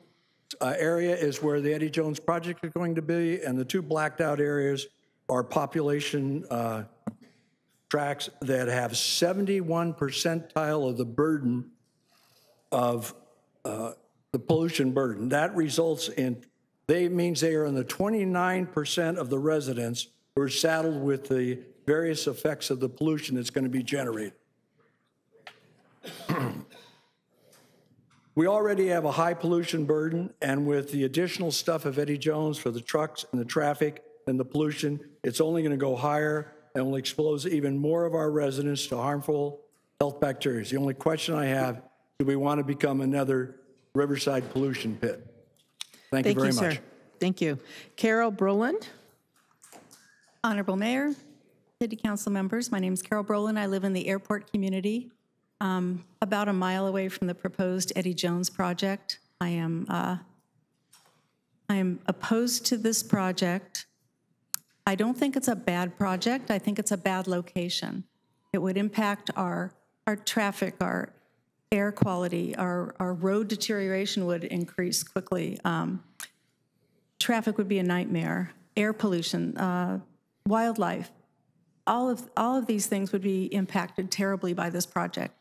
uh, area is where the Eddie Jones project is going to be, and the two blacked out areas are population uh, tracks that have 71 percentile of the burden of uh, the pollution burden. That results in, they means they are in the 29% of the residents who are saddled with the various effects of the pollution that's going to be generated. We already have a high pollution burden, and with the additional stuff of Eddie Jones for the trucks and the traffic and the pollution, it's only going to go higher and will expose even more of our residents to harmful health bacteria. The only question I have, do we want to become another Riverside pollution pit? Thank you very sir. much. Thank you. Carol Brolin? Honorable Mayor, City Council members, my name is Carol Brolin. I live in the airport community, um, about a mile away from the proposed Eddie Jones project. I am, uh, I am opposed to this project. I don't think it's a bad project. I think it's a bad location. It would impact our, our traffic, our air quality, our, our road deterioration would increase quickly. Um, Traffic would be a nightmare, air pollution, uh, wildlife. All of, all of these things would be impacted terribly by this project.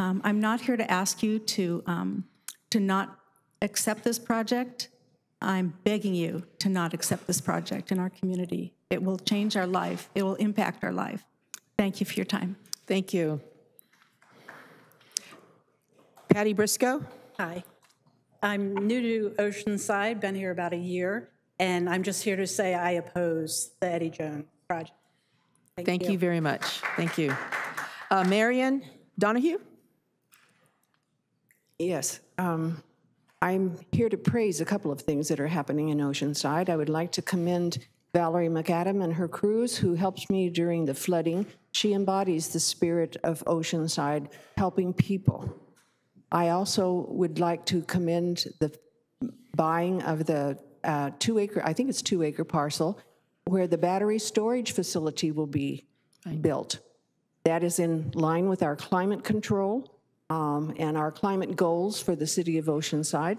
Um, I'm not here to ask you to, um, to not accept this project. I'm begging you to not accept this project in our community. It will change our life. It will impact our life. Thank you for your time. Thank you. Patty Briscoe? Hi. I'm new to Oceanside, been here about a year, and I'm just here to say I oppose the Eddie Jones project. Thank you very much. Thank you. Uh, Marion Donahue? Yes. um, I'm here to praise a couple of things that are happening in Oceanside. I would like to commend Valerie McAdam and her crews who helped me during the flooding. She embodies the spirit of Oceanside, helping people. I also would like to commend the buying of the uh, two acre, I think it's two acre parcel, where the battery storage facility will be built. That is in line with our climate control um, and our climate goals for the city of Oceanside.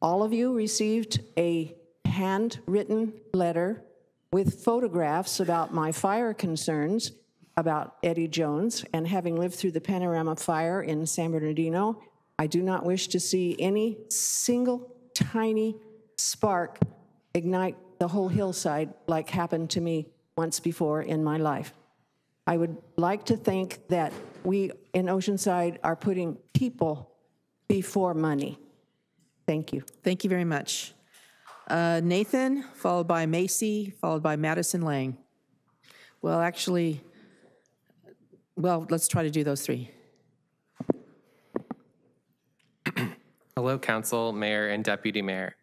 All of you received a handwritten letter with photographs about my fire concerns about Eddie Jones, and having lived through the Panorama Fire in San Bernardino, I do not wish to see any single tiny spark ignite the whole hillside like happened to me once before in my life. I would like to think that we in Oceanside are putting people before money. Thank you. Thank you very much. Uh, Nathan, followed by Macy, followed by Madison Lang. Well, actually, well, let's try to do those three. Hello, Council, Mayor, and Deputy Mayor.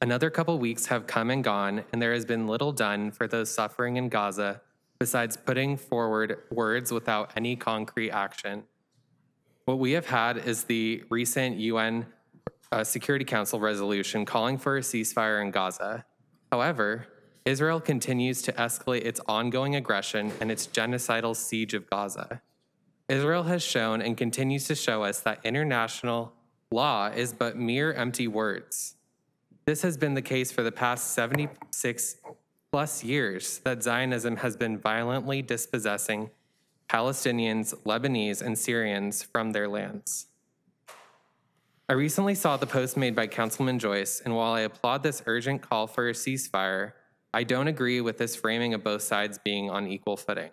Another couple weeks have come and gone, and there has been little done for those suffering in Gaza besides putting forward words without any concrete action. What we have had is the recent UN uh, Security Council resolution calling for a ceasefire in Gaza. However, Israel continues to escalate its ongoing aggression and its genocidal siege of Gaza. Israel has shown and continues to show us that international law is but mere empty words. This has been the case for the past 76 plus years that Zionism has been violently dispossessing Palestinians, Lebanese, and Syrians from their lands. I recently saw the post made by Councilman Joyce, and while I applaud this urgent call for a ceasefire, I don't agree with this framing of both sides being on equal footing.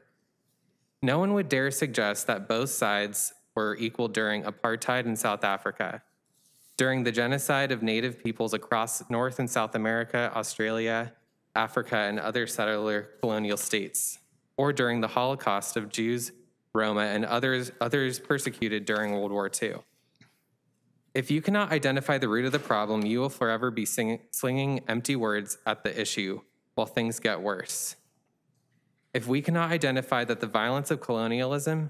No one would dare suggest that both sides were equal during apartheid in South Africa, during the genocide of Native peoples across North and South America, Australia, Africa, and other settler colonial states, or during the Holocaust of Jews, Roma, and others, others persecuted during World War II. If you cannot identify the root of the problem, you will forever be slinging empty words at the issue while things get worse. If we cannot identify that the violence of colonialism,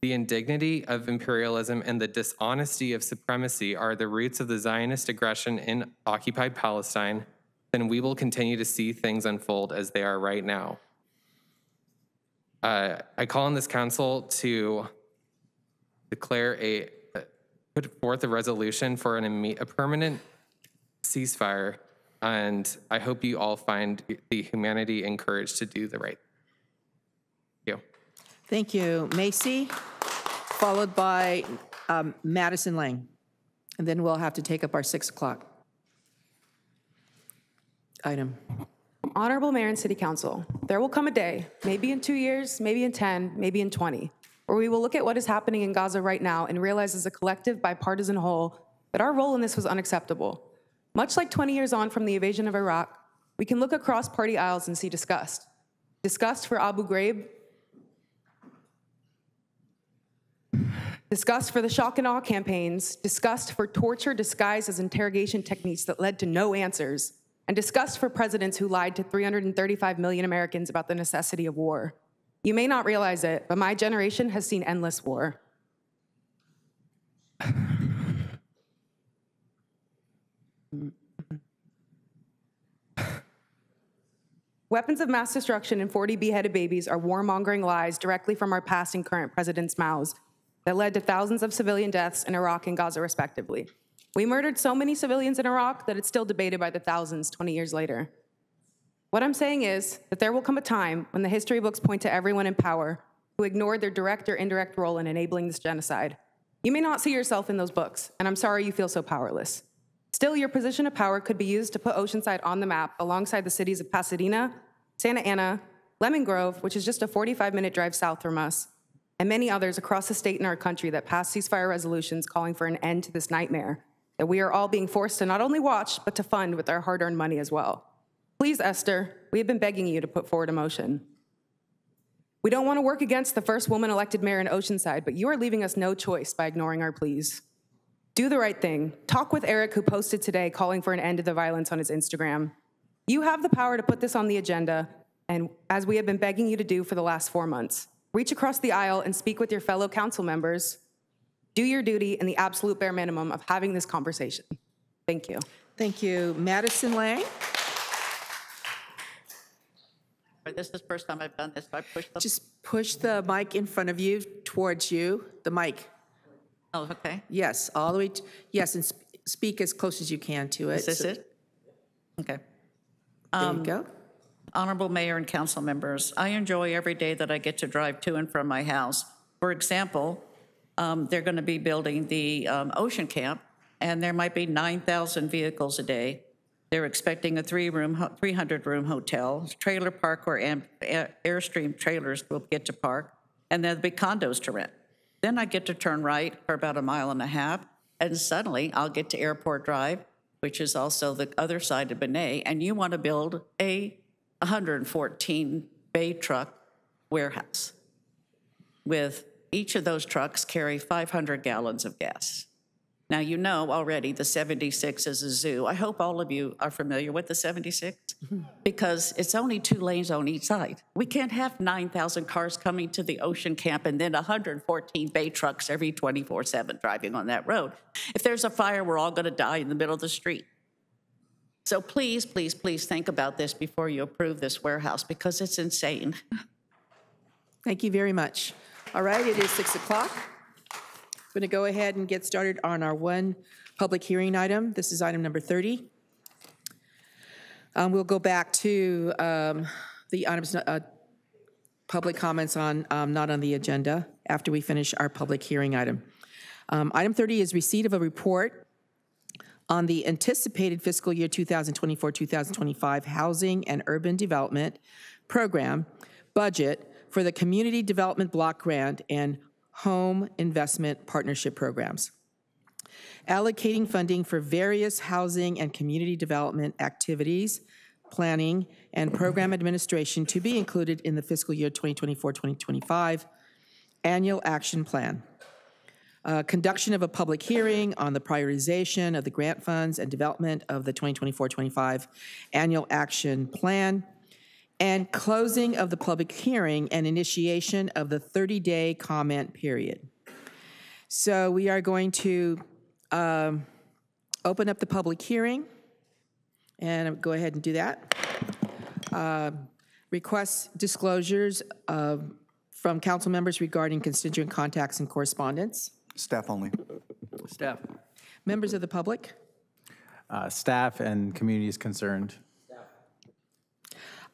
the indignity of imperialism, and the dishonesty of supremacy are the roots of the Zionist aggression in occupied Palestine, then we will continue to see things unfold as they are right now. Uh, I call on this council to declare a put forth a resolution for an a permanent ceasefire, and I hope you all find the humanity and courage to do the right. Thank you. Thank you. Macy, followed by um, Madison Lang. And then we'll have to take up our 6 o'clock item. Honorable Mayor and City Council, there will come a day, maybe in two years, maybe in 10, maybe in 20, where we will look at what is happening in Gaza right now and realize as a collective bipartisan whole that our role in this was unacceptable. Much like 20 years on from the invasion of Iraq, we can look across party aisles and see disgust. Disgust for Abu Ghraib, disgust for the shock and awe campaigns, disgust for torture disguised as interrogation techniques that led to no answers, and disgust for presidents who lied to 335 million Americans about the necessity of war. You may not realize it, but my generation has seen endless war. Weapons of mass destruction and 40 beheaded babies are warmongering lies directly from our past and current presidents' mouths that led to thousands of civilian deaths in Iraq and Gaza, respectively. We murdered so many civilians in Iraq that it's still debated by the thousands 20 years later. What I'm saying is that there will come a time when the history books point to everyone in power who ignored their direct or indirect role in enabling this genocide. You may not see yourself in those books, and I'm sorry you feel so powerless. Still, your position of power could be used to put Oceanside on the map alongside the cities of Pasadena, Santa Ana, Lemon Grove, which is just a 45 minute drive south from us, and many others across the state and our country that passed ceasefire resolutions calling for an end to this nightmare that we are all being forced to not only watch, but to fund with our hard earned money as well. Please, Esther, we have been begging you to put forward a motion. We don't want to work against the first woman elected mayor in Oceanside, but you are leaving us no choice by ignoring our pleas. Do the right thing. Talk with Eric, who posted today calling for an end to the violence on his Instagram. You have the power to put this on the agenda, and as we have been begging you to do for the last four months, reach across the aisle and speak with your fellow council members. Do your duty and the absolute bare minimum of having this conversation. Thank you. Thank you. Madison Lang? This is the first time I've done this, so I pushed the. Just push the mic in front of you, towards you, the mic. Oh, okay. Yes, all the way, to- yes, and sp- speak as close as you can to it. Is this So- it? Okay. There you Um, go. Honorable Mayor and council members, I enjoy every day that I get to drive to and from my house. For example, um, they're going to be building the um, ocean camp, and there might be 9,000 vehicles a day. They're expecting a three-room, 300-room hotel, trailer park where air- Airstream trailers will get to park, and there'll be condos to rent. Then I get to turn right for about a mile and a half, and suddenly I'll get to Airport Drive, which is also the other side of Benet, and you want to build a 114 bay truck warehouse with each of those trucks carry 500 gallons of gas. Now, you know already the 76 is a zoo. I hope all of you are familiar with the 76 mm-hmm. because it's only two lanes on each side. We can't have 9,000 cars coming to the ocean camp and then 114 bay trucks every 24 7 driving on that road. If there's a fire, we're all going to die in the middle of the street. So please, please, please think about this before you approve this warehouse because it's insane. Thank you very much. All right, it is 6 o'clock. Going to go ahead and get started on our one public hearing item. This is item number 30. Um, We'll go back to um, the items, uh, public comments on, um, not on the agenda, after we finish our public hearing item. Um, Item 30 is receipt of a report on the anticipated fiscal year 2024-2025 Housing and Urban Development Program budget for the Community Development Block Grant and Home Investment Partnership Programs. Allocating funding for various housing and community development activities, planning, and program administration to be included in the fiscal year 2024-2025 Annual Action Plan. Uh, Conduction of a public hearing on the prioritization of the grant funds and development of the 2024-25 Annual Action Plan, and closing of the public hearing and initiation of the 30-day comment period. So we are going to um, open up the public hearing, and I'll go ahead and do that. Uh, Request disclosures of- from council members regarding constituent contacts and correspondence. Staff only. Staff. Members of the public? Uh, Staff and communities concerned.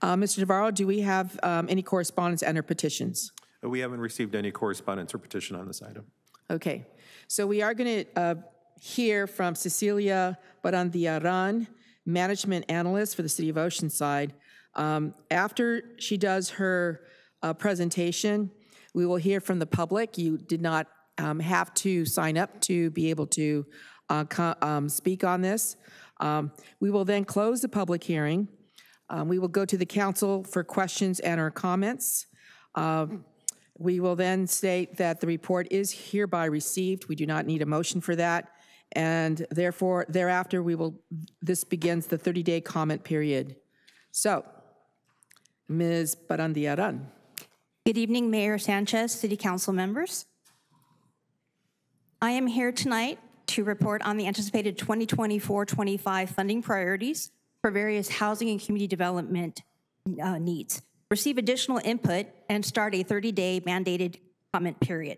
Uh, Mr. Navarro, do we have um, any correspondence and or petitions? Uh, We haven't received any correspondence or petition on this item. Okay, so we are going to hear from Cecilia Barandiaran, Management Analyst for the City of Oceanside. Um, After she does her uh, presentation, we will hear from the public. You did not um, have to sign up to be able to uh, um, speak on this. Um, We will then close the public hearing. Um, We will go to the council for questions and or comments. Um, we will then state that the report is hereby received. We do not need a motion for that. And therefore, thereafter, we will, this begins the 30-day comment period. So, Ms. Barandiaran. Good evening, Mayor Sanchez, City Council members. I am here tonight to report on the anticipated 2024-25 funding priorities for various housing and community development uh, needs, receive additional input, and start a 30-day mandated comment period.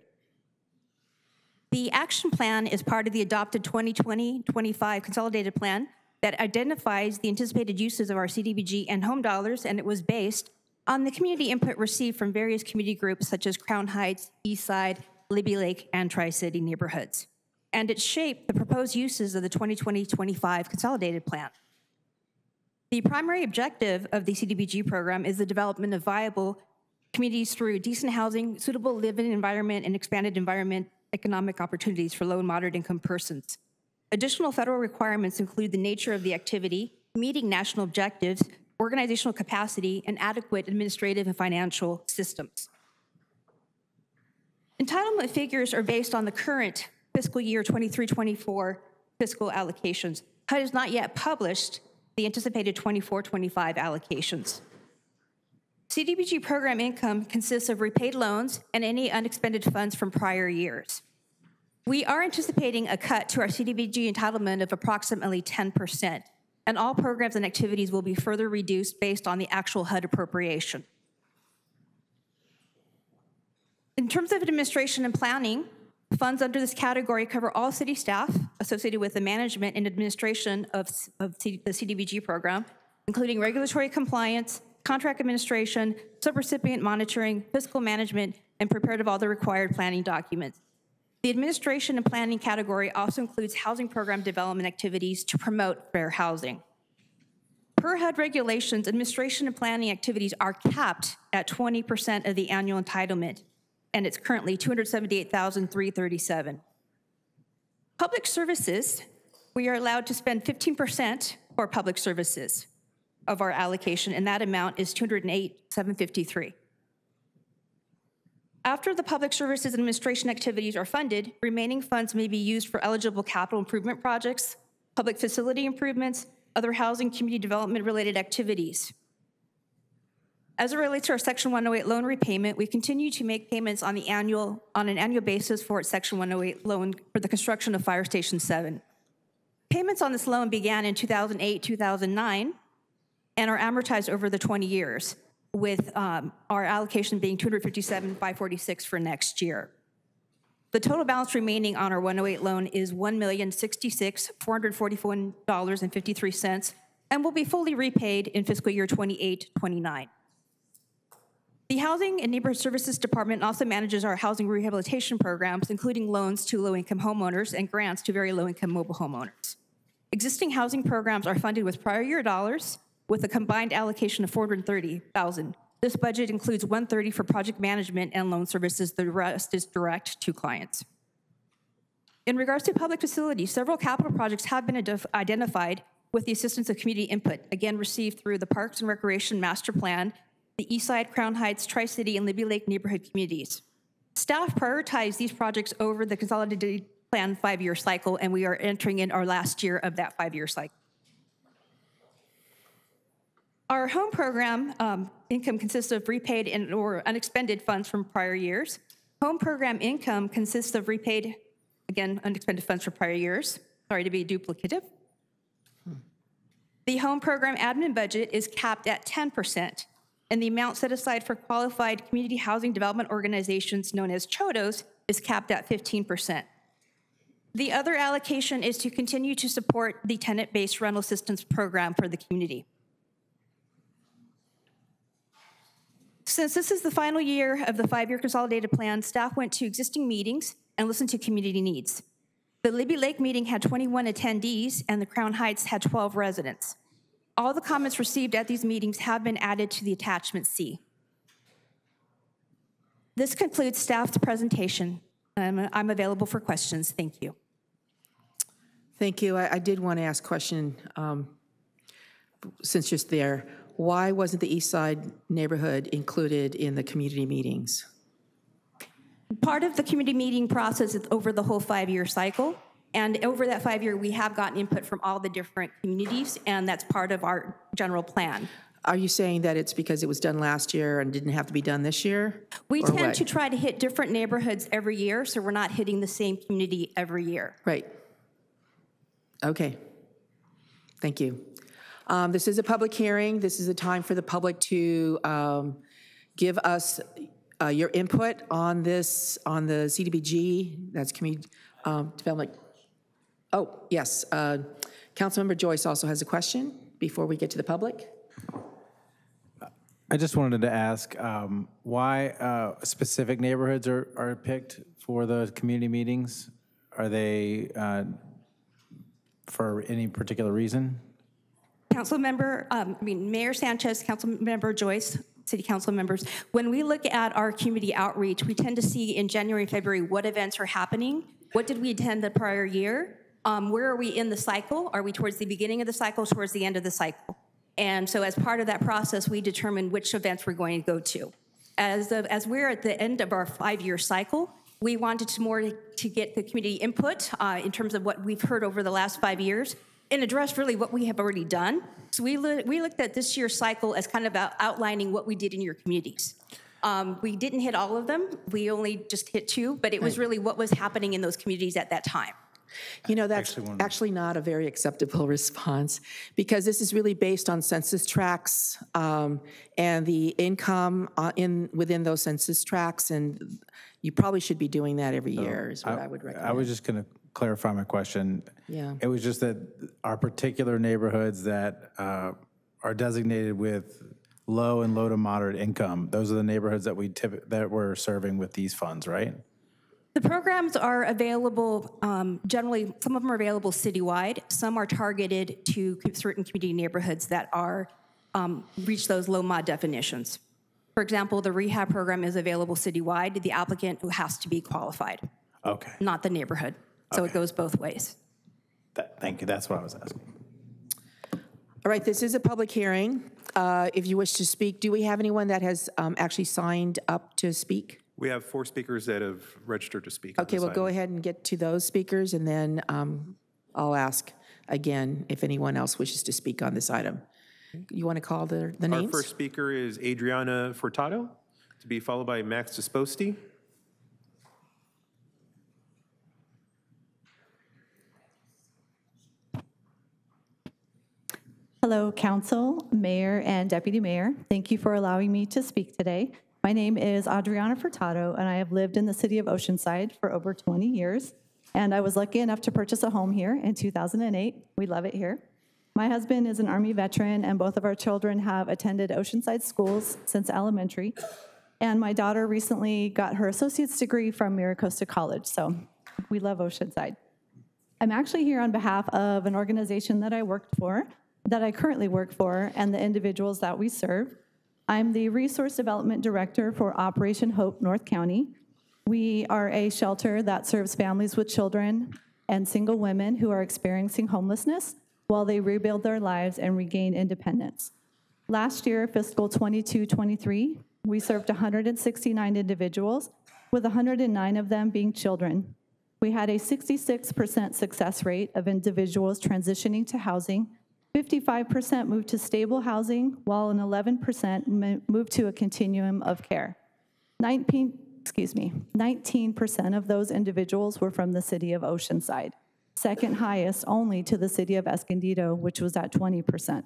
The action plan is part of the adopted 2020-25 consolidated plan that identifies the anticipated uses of our CDBG and home dollars, and it was based on the community input received from various community groups such as Crown Heights, Eastside, Libby Lake, and Tri-City neighborhoods. And it shaped the proposed uses of the 2020-25 consolidated plan. The primary objective of the CDBG program is the development of viable communities through decent housing, suitable living environment, and expanded environment economic opportunities for low and moderate income persons. Additional federal requirements include the nature of the activity, meeting national objectives, organizational capacity, and adequate administrative and financial systems. Entitlement figures are based on the current fiscal year 23-24 fiscal allocations. HUD has not yet published the anticipated 24-25 allocations. CDBG program income consists of repaid loans and any unexpended funds from prior years. We are anticipating a cut to our CDBG entitlement of approximately 10%, and all programs and activities will be further reduced based on the actual HUD appropriation. In terms of administration and planning, funds under this category cover all city staff associated with the management and administration of, of C, the CDBG program, including regulatory compliance, contract administration, subrecipient monitoring, fiscal management, and prepared of all the required planning documents. The administration and planning category also includes housing program development activities to promote fair housing. Per HUD regulations, administration and planning activities are capped at 20% of the annual entitlement, and it's currently 278,337. Public services, we are allowed to spend 15% for public services of our allocation, and that amount is 208,753. After the public services administration activities are funded, remaining funds may be used for eligible capital improvement projects, public facility improvements, other housing community development related activities. As it relates to our Section 108 loan repayment, we continue to make payments on the annual on an annual basis for its Section 108 loan for the construction of Fire Station 7. Payments on this loan began in 2008, 2009, and are amortized over the 20 years with um, our allocation being 257,546 for next year. The total balance remaining on our 108 loan is $1,066,441.53 and will be fully repaid in fiscal year 28-29. The Housing and Neighborhood Services Department also manages our housing rehabilitation programs, including loans to low-income homeowners and grants to very low-income mobile homeowners. Existing housing programs are funded with prior year dollars with a combined allocation of 430,000. This budget includes 130 for project management and loan services. The rest is direct to clients. In regards to public facilities, several capital projects have been identified with the assistance of community input, again received through the Parks and Recreation Master Plan, the Eastside, Crown Heights, Tri-City, and Libby Lake neighborhood communities. Staff prioritized these projects over the consolidated plan five-year cycle, and we are entering in our last year of that five-year cycle. Our home program um, income consists of repaid and or unexpended funds from prior years. Home program income consists of repaid, again, unexpended funds from prior years. Sorry to be duplicative. The home program admin budget is capped at 10%, and the amount set aside for qualified community housing development organizations known as CHODOs is capped at 15%. The other allocation is to continue to support the tenant-based rental assistance program for the community. Since this is the final year of the five-year consolidated plan, staff went to existing meetings and listened to community needs. The Libby Lake meeting had 21 attendees, and the Crown Heights had 12 residents. All the comments received at these meetings have been added to the attachment C. This concludes staff's presentation. I'm, I'm available for questions. Thank you. Thank you. I, I did want to ask a question, um, since just there. Why wasn't the East Side neighborhood included in the community meetings? Part of the community meeting process is over the whole five-year cycle. And over that five year, we have gotten input from all the different communities, and that's part of our general plan. Are you saying that it's because it was done last year and didn't have to be done this year? We tend what? to try to hit different neighborhoods every year, so we're not hitting the same community every year. Right. Okay. Thank you. Um, This is a public hearing. This is a time for the public to um, give us uh, your input on this, on the CDBG, that's Community um, Development. Oh, yes. uh, Councilmember Joyce also has a question before we get to the public. I just wanted to ask um, why uh, specific neighborhoods are, are picked for the community meetings? Are they uh, for any particular reason? Council member, um, I mean, Mayor Sanchez, Council Member Joyce, City Council members, when we look at our community outreach, we tend to see in January and February what events are happening. What did we attend the prior year? Um, where are we in the cycle? Are we towards the beginning of the cycle, towards the end of the cycle? And so as part of that process, we determine which events we're going to go to. As, of, as we're at the end of our five-year cycle, we wanted to more to get the community input uh, in terms of what we've heard over the last five years and address really what we have already done. So we, we looked at this year's cycle as kind of out- outlining what we did in your communities. Um, we didn't hit all of them. We only just hit two, but it was really what was happening in those communities at that time. You know, that's actually not a very acceptable response because this is really based on census tracts um, and the income uh, in, within those census tracts. And you probably should be doing that every year is what I would recommend. I was just going to clarify my question. Yeah. It was just that our particular neighborhoods that uh, are designated with low and low to moderate income, those are the neighborhoods that we tip, that we're serving with these funds, right? The programs are available, um, generally, some of them are available citywide. Some are targeted to certain community neighborhoods that are, um, reach those low mod definitions. For example, the rehab program is available citywide. The applicant who has to be qualified, Okay. not the neighborhood. So it goes both ways. That- Thank you. That's what I was asking. All right, this is a public hearing. Uh, If you wish to speak, do we have anyone that has um, actually signed up to speak? We have four speakers that have registered to speak. on Okay, this well, go ahead and get to those speakers, and then um, I'll ask again if anyone else wishes to speak on this item. You want to call the the Our names? first speaker is Adriana Furtado, to be followed by Max Disposti. Hello, Council, Mayor, and Deputy Mayor. Thank you for allowing me to speak today. My name is Adriana Furtado, and I have lived in the city of Oceanside for over 20 years. And I was lucky enough to purchase a home here in 2008. We love it here. My husband is an Army veteran, and both of our children have attended Oceanside schools since elementary. And my daughter recently got her associate's degree from Miracosta College, so we love Oceanside. I'm actually here on behalf of an organization that I worked for, that I currently work for, and the individuals that we serve. I'm the Resource Development Director for Operation Hope North County. We are a shelter that serves families with children and single women who are experiencing homelessness while they rebuild their lives and regain independence. Last year, fiscal 22-23, we served 169 individuals, with 109 of them being children. We had a 66% success rate of individuals transitioning to housing, 55% moved to stable housing, while an 11% moved to a continuum of care. 19, excuse me, 19% of those individuals were from the city of Oceanside, second highest only to the city of Escondido, which was at 20%.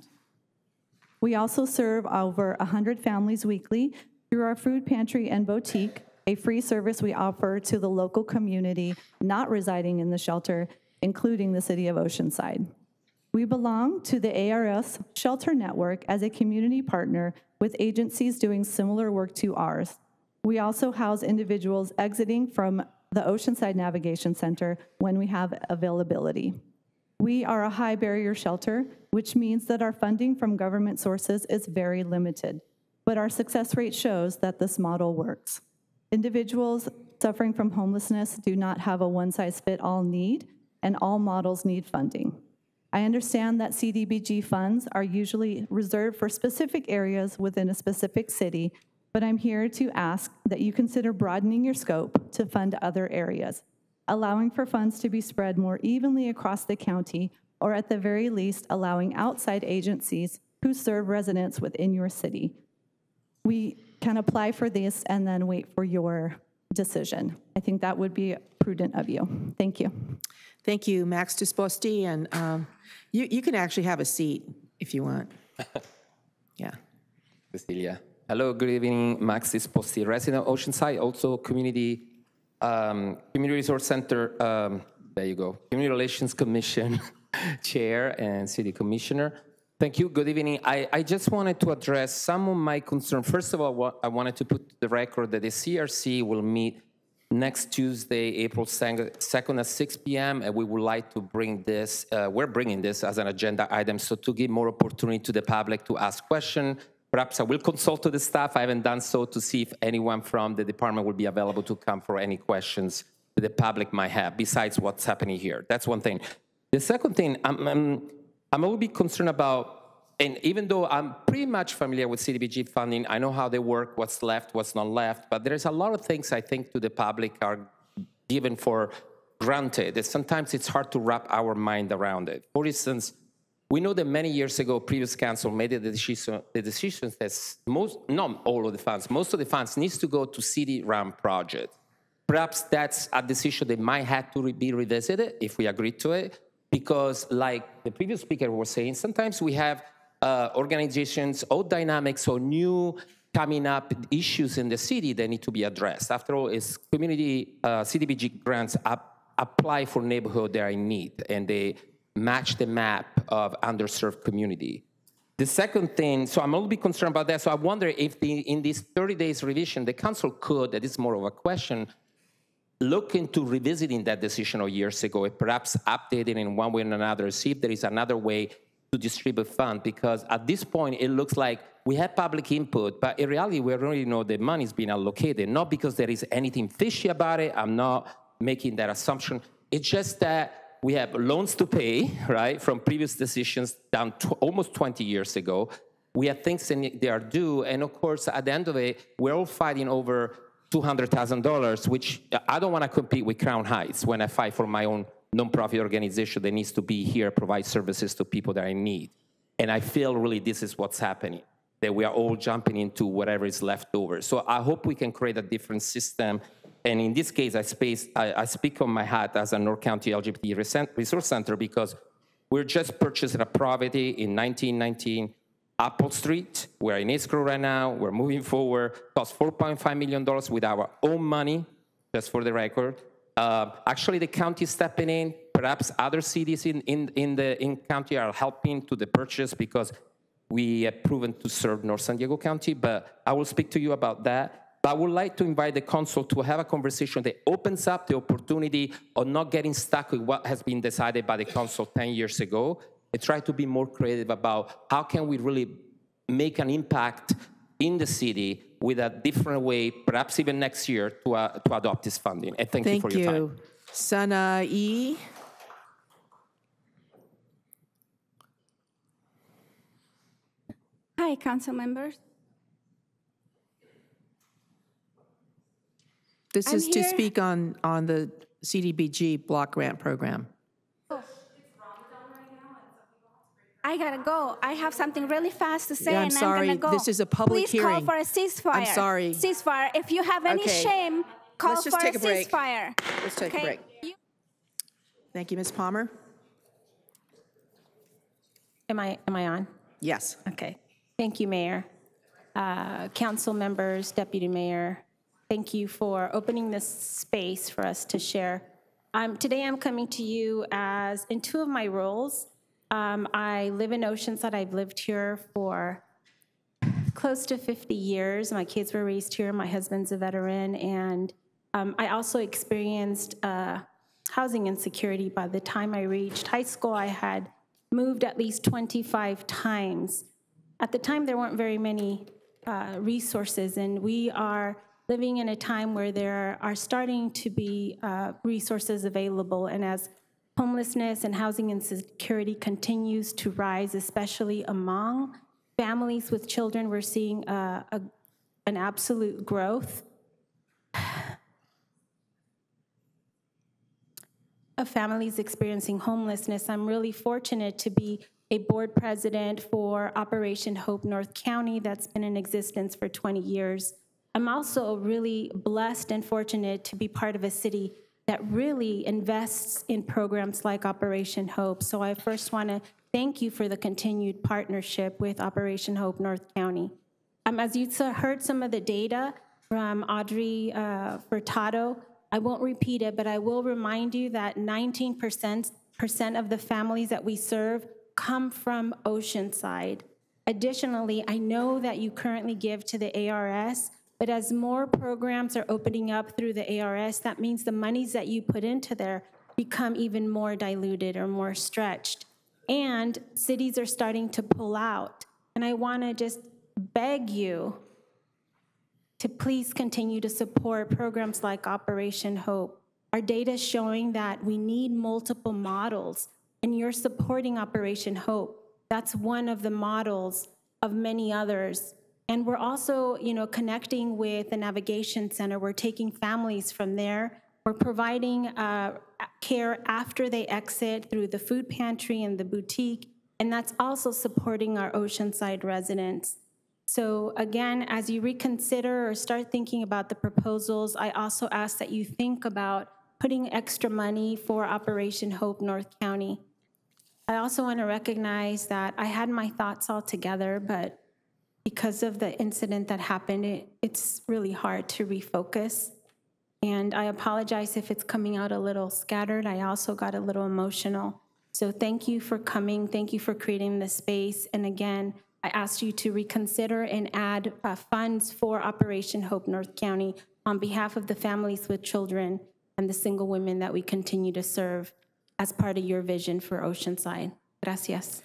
We also serve over 100 families weekly through our food pantry and boutique, a free service we offer to the local community not residing in the shelter, including the city of Oceanside. We belong to the ARS Shelter Network as a community partner with agencies doing similar work to ours. We also house individuals exiting from the Oceanside Navigation Center when we have availability. We are a high barrier shelter, which means that our funding from government sources is very limited, but our success rate shows that this model works. Individuals suffering from homelessness do not have a one-size-fit-all need, and all models need funding. I understand that CDBG funds are usually reserved for specific areas within a specific city, but I'm here to ask that you consider broadening your scope to fund other areas, allowing for funds to be spread more evenly across the county, or at the very least, allowing outside agencies who serve residents within your city. We can apply for this and then wait for your decision. I think that would be prudent of you. Thank you. Thank you, Max Disposti, and um, you, you can actually have a seat if you want. Yeah. Cecilia. Hello, good evening. Max Disposti, resident of Oceanside, also community um, community resource center. Um, there you go. Community Relations Commission chair and city commissioner. Thank you. Good evening. I, I just wanted to address some of my concerns. First of all, what I wanted to put the record that the CRC will meet next Tuesday, April 2nd at 6 p.m. And we would like to bring this, uh, we're bringing this as an agenda item, so to give more opportunity to the public to ask questions. Perhaps I will consult with the staff. I haven't done so to see if anyone from the department will be available to come for any questions that the public might have, besides what's happening here. That's one thing. The second thing, I'm, I'm, I'm a little bit concerned about and even though I'm pretty much familiar with CDBG funding, I know how they work, what's left, what's not left, but there's a lot of things I think to the public are given for granted. That sometimes it's hard to wrap our mind around it. For instance, we know that many years ago, previous council made the decision, the decisions that most, not all of the funds, most of the funds needs to go to city-run projects. Perhaps that's a decision that might have to be revisited if we agree to it, because like the previous speaker was saying, sometimes we have uh, organizations or dynamics or new coming up issues in the city that need to be addressed. After all, it's community uh, CDBG grants up, apply for neighborhood that are in need, and they match the map of underserved community. The second thing, so I'm a little bit concerned about that. So I wonder if the, in this 30 days revision, the council could, that is more of a question, look into revisiting that decision of years ago, and perhaps updating in one way or another, see if there is another way to distribute funds because at this point it looks like we have public input, but in reality we already know the money is being allocated, not because there is anything fishy about it. I'm not making that assumption. It's just that we have loans to pay, right, from previous decisions down almost 20 years ago. We have things that they are due, and of course, at the end of it, we're all fighting over $200,000, which I don't want to compete with Crown Heights when I fight for my own nonprofit organization that needs to be here, provide services to people that in need. And I feel really this is what's happening, that we are all jumping into whatever is left over. So I hope we can create a different system. And in this case, I, space, I, I speak on my hat as a North County LGBT Resource Center because we're just purchasing a property in 1919 Apple Street. We're in escrow right now. We're moving forward. Cost $4.5 million with our own money, just for the record. Uh, actually, the county is stepping in. Perhaps other cities in, in, in the in county are helping to the purchase because we have proven to serve North San Diego County, but I will speak to you about that. But I would like to invite the council to have a conversation that opens up the opportunity of not getting stuck with what has been decided by the council 10 years ago and try to be more creative about how can we really make an impact in the city with a different way, perhaps even next year, to, uh, to adopt this funding. And thank, Thank you for your time. Sana E. Hi, council members. This I'm is to speak on, on the CDBG block grant program. I gotta go. I have something really fast to say, Yeah, I'm and sorry. I'm gonna go. This is a public Please call for a ceasefire. I'm sorry. Ceasefire. If you have any Okay. shame, call Let's just for take a a break. ceasefire. Let's take a okay? break. Thank you, Ms. Palmer. Am I, am I on? Yes. Okay. Thank you, Mayor. Uh, Council members, Deputy Mayor, Thank you for opening this space for us to share. Um, Today, I'm coming to you as, in two of my roles. Um, I live in Oceanside. I've lived here for close to 50 years. My kids were raised here. My husband's a veteran. And um, I also experienced uh, housing insecurity. By the time I reached high school, I had moved at least 25 times. At the time, there weren't very many uh, resources, and we are living in a time where there are starting to be uh, resources available. And as homelessness and housing insecurity continues to rise, especially among families with children, we're seeing uh, a, an absolute growth of families experiencing homelessness. I'm really fortunate to be a board president for Operation Hope North County that's been in existence for 20 years. I'm also really blessed and fortunate to be part of a city that really invests in programs like Operation Hope. So I first want to thank you for the continued partnership with Operation Hope North County. Um, as you heard some of the data from Audrey uh, Furtado, I won't repeat it, but I will remind you that 19% of the families that we serve come from Oceanside. Additionally, I know that you currently give to the ARS, but as more programs are opening up through the ARS, that means the monies that you put into there become even more diluted or more stretched. And cities are starting to pull out. And I want to just beg you to please continue to support programs like Operation Hope. Our data is showing that we need multiple models, and you're supporting Operation Hope. That's one of the models of many others. And we're also, you know, connecting with the Navigation Center. We're taking families from there. We're providing uh, care after they exit through the food pantry and the boutique, and that's also supporting our Oceanside residents. So again, as you reconsider or start thinking about the proposals, I also ask that you think about putting extra money for Operation Hope North County. I also want to recognize that I had my thoughts all together, but because of the incident that happened, it, it's really hard to refocus. And I apologize if it's coming out a little scattered. I also got a little emotional. So thank you for coming. Thank you for creating this space. And again, I ask you to reconsider and add uh, funds for Operation Hope North County on behalf of the families with children and the single women that we continue to serve as part of your vision for Oceanside. Gracias.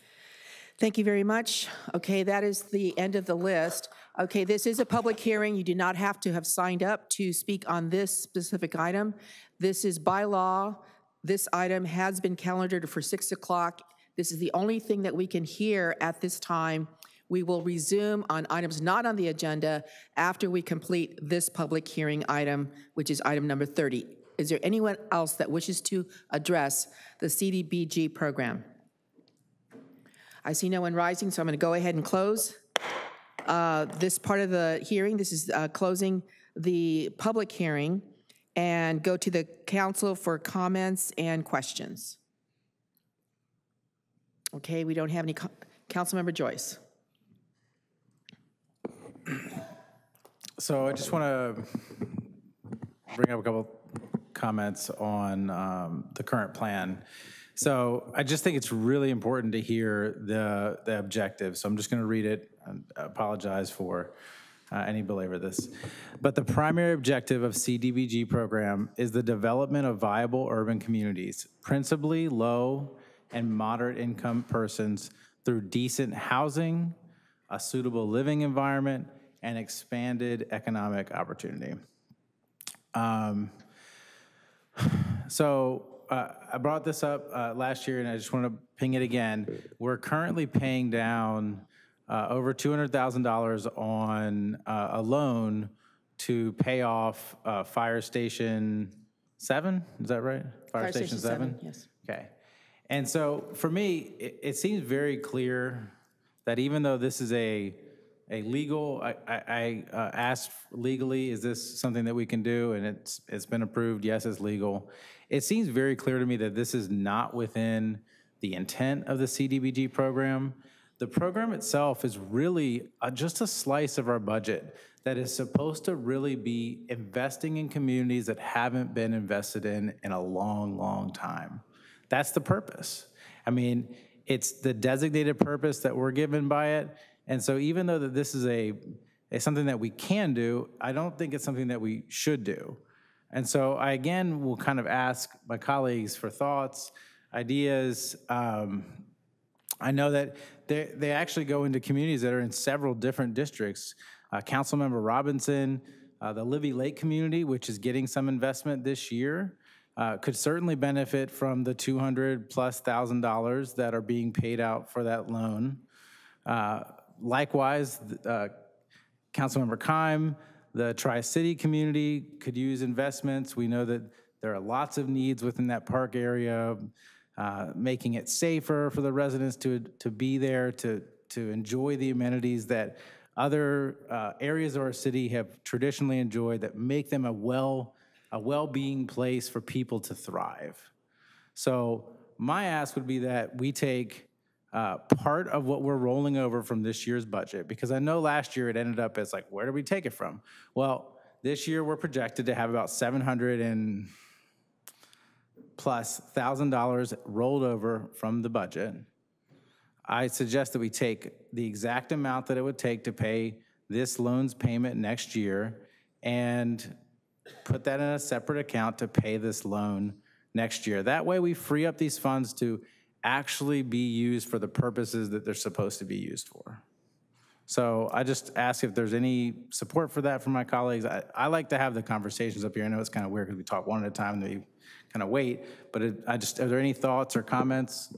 Thank you very much. Okay, that is the end of the list. Okay, this is a public hearing. You do not have to have signed up to speak on this specific item. This is by law. This item has been calendared for 6 o'clock. This is the only thing that we can hear at this time. We will resume on items not on the agenda after we complete this public hearing item, which is item number 30. Is there anyone else that wishes to address the CDBG program? I see no one rising, so I'm going to go ahead and close uh, this part of the hearing. This is uh, closing the public hearing and go to the council for comments and questions. Okay, we don't have any, co- Councilmember Joyce. So I just want to bring up a couple comments on um, the current plan. So I just think it's really important to hear the, the objective. So I'm just going to read it and apologize for uh, any belabor this. But the primary objective of CDBG program is the development of viable urban communities, principally low and moderate income persons through decent housing, a suitable living environment, and expanded economic opportunity. Um, so uh, I brought this up uh, last year, and I just want to ping it again. We're currently paying down uh, over $200,000 on uh, a loan to pay off uh, Fire Station 7, is that right? Fire Station 7, yes. Okay. And so for me, it, it seems very clear that even though this is a a legal, I, I, uh, asked legally, is this something that we can do? And it's it's been approved. Yes, it's legal. It seems very clear to me that this is not within the intent of the CDBG program. The program itself is really uh, just a slice of our budget that is supposed to really be investing in communities that haven't been invested in in a long, long time. That's the purpose. I mean, it's the designated purpose that we're given by it. And so even though that this is a, a something that we can do, I don't think it's something that we should do. And so I again will kind of ask my colleagues for thoughts, ideas. Um, I know that they, they actually go into communities that are in several different districts. Uh, Councilmember Robinson, uh, the Libby Lake community, which is getting some investment this year, uh, could certainly benefit from the 200 plus thousand dollars that are being paid out for that loan. Uh, likewise, uh, Councilmember Keim, the Tri-City community could use investments. We know that there are lots of needs within that park area, uh, making it safer for the residents to, to be there, to, to enjoy the amenities that other uh, areas of our city have traditionally enjoyed that make them a well, a well-being place for people to thrive. So my ask would be that we take uh, part of what we're rolling over from this year's budget, because I know last year it ended up as like, where do we take it from? Well, this year we're projected to have about 700 and plus thousand dollars rolled over from the budget. I suggest that we take the exact amount that it would take to pay this loan's payment next year and put that in a separate account to pay this loan next year. That way we free up these funds to actually be used for the purposes that they're supposed to be used for. So I just ask if there's any support for that from my colleagues. I, I like to have the conversations up here. I know it's kind of weird because we talk one at a time and we kind of wait, but it, I just, are there any thoughts or comments